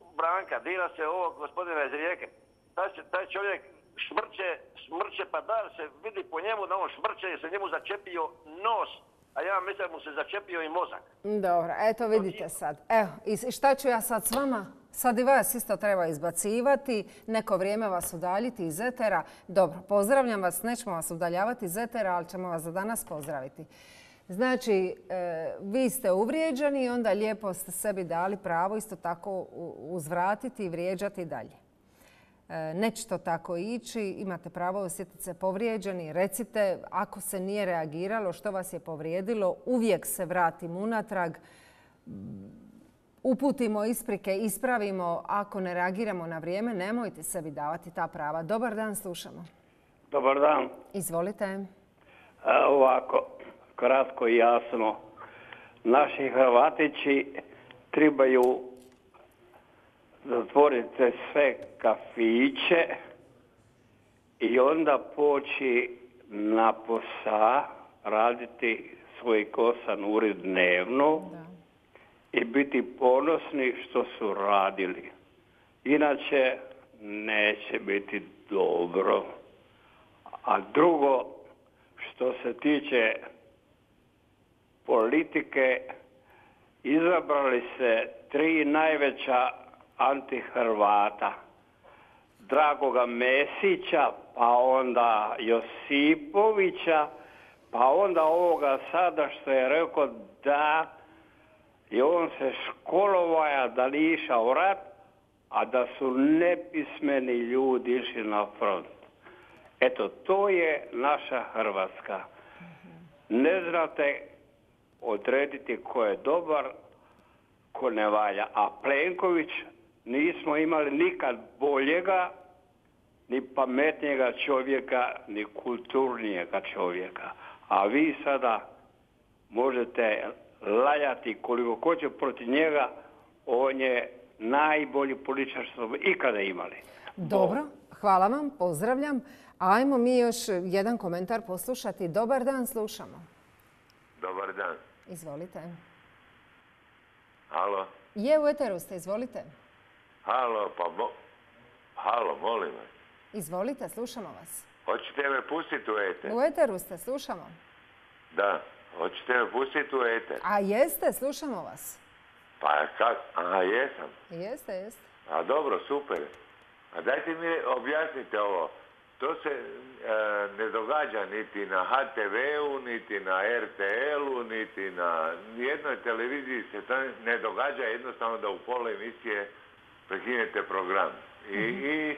u Branka, dira se ovog gospodina iz Rijeke. Taj, taj čovjek šmrče, šmrče, pa da se vidi po njemu da on šmrče jer se njemu začepio nos, a ja mislim da mu se začepio i mozak. Dobro, eto vidite sad. Evo, i šta ću ja sad s vama? Sad i vas isto treba izbacivati, neko vrijeme vas udaljiti iz etera. Dobro, pozdravljam vas, nećemo vas udaljavati iz etera, ali ćemo vas za danas pozdraviti. Znači, e, vi ste uvrijeđeni i onda lijepo ste sebi dali pravo isto tako uzvratiti i vrijeđati dalje. E, Neće to tako ići, imate pravo osjetiti se povrijeđeni, recite ako se nije reagiralo, što vas je povrijedilo, uvijek se vratim unatrag, uputimo isprike, ispravimo, ako ne reagiramo na vrijeme, nemojte sebi davati ta prava. Dobar dan, slušamo. Dobar dan. Izvolite. A, ovako, kratko i jasno. Naši Hrvatići trebaju zatvoriti sve kafiće i onda poći na posa, raditi svoj kosan ured dnevno i biti ponosni što su radili. Inače, neće biti dobro. A drugo, što se tiče politike, izabrali se tri najveća antihrvata. Dragoga Mesića, pa onda Josipovića, pa onda ovoga sada što je rekao da je on se školovaja da li išao u rat, a da su nepismeni ljudi išli na front. Eto, to je naša Hrvatska. Ne znate odrediti ko je dobar, ko ne valja. A Plenković nismo imali nikad boljega, ni pametnijega čovjeka, ni kulturnijega čovjeka. A vi sada možete lajati koliko hoće protiv njega, on je najbolji političar što smo ikada imali. Dobro, hvala vam, pozdravljam. Ajmo mi još jedan komentar poslušati. Dobar dan, slušamo. Dobar dan. Izvolite. Halo? Je, u eteru ste, izvolite. Halo, pa mo... Halo, molim vas. Izvolite, slušamo vas. Hoćete me pustiti u eter? U eteru ste, slušamo. Da. Hoćete me pustiti u eter? A jeste, slušamo vas. Pa kak? Aha, jesam. Jeste, jeste. A dobro, super. A dajte mi objasnite ovo. To se e, ne događa niti na HTV-u, niti na RTL-u, niti na jednoj televiziji se to ne događa jednostavno da u pola emisije prekinete program. I, i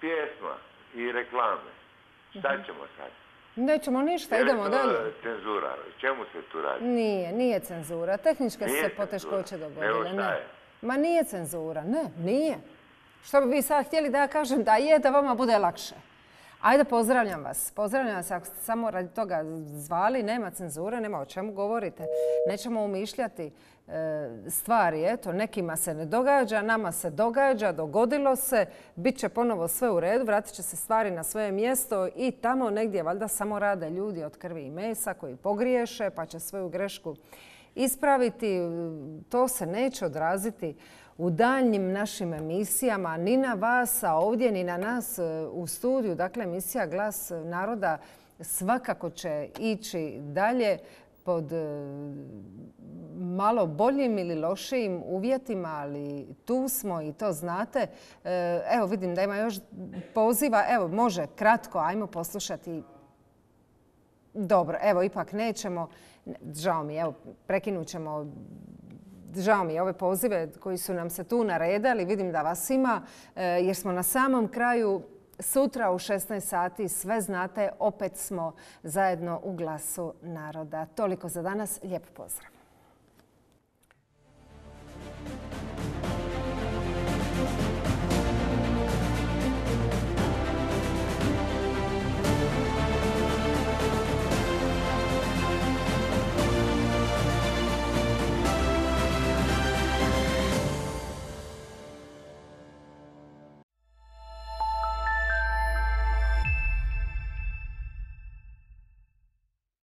pjesma, i reklame. Šta ćemo sad? Nećemo ništa, idemo to dalje. Cenzura. Čemu se tu radi? Nije, nije cenzura. Tehničke Nije se poteškoće dogodile. Ne. Ma nije cenzura, ne, nije. Što bi vi sad htjeli da ja kažem da je, da vama bude lakše. Ajde, pozdravljam vas. Pozdravljam vas. Ako ste samo radi toga zvali, nema cenzure, nema o čemu govorite. Nećemo umišljati stvari. Eto, nekima se ne događa, nama se događa, dogodilo se, bit će ponovo sve u redu, vratit će se stvari na svoje mjesto i tamo negdje valjda samo rade ljudi od krvi i mesa koji pogriješe pa će svoju grešku ispraviti. To se neće odraziti u daljnjim našim emisijama, ni na vas, a ovdje ni na nas e, u studiju. Dakle, emisija Glas naroda svakako će ići dalje pod e, malo boljim ili lošijim uvjetima, ali tu smo i to znate. E, Evo vidim da ima još poziva. Evo, može, kratko, ajmo poslušati dobro, evo, ipak nećemo. Žao mi, evo, prekinut ćemo Žao mi je ove pozive koji su nam se tu naredali. Vidim da vas ima e, jer smo na samom kraju Sutra u 16 sati sve znate, opet smo zajedno u glasu naroda. Toliko za danas, lijep pozdrav.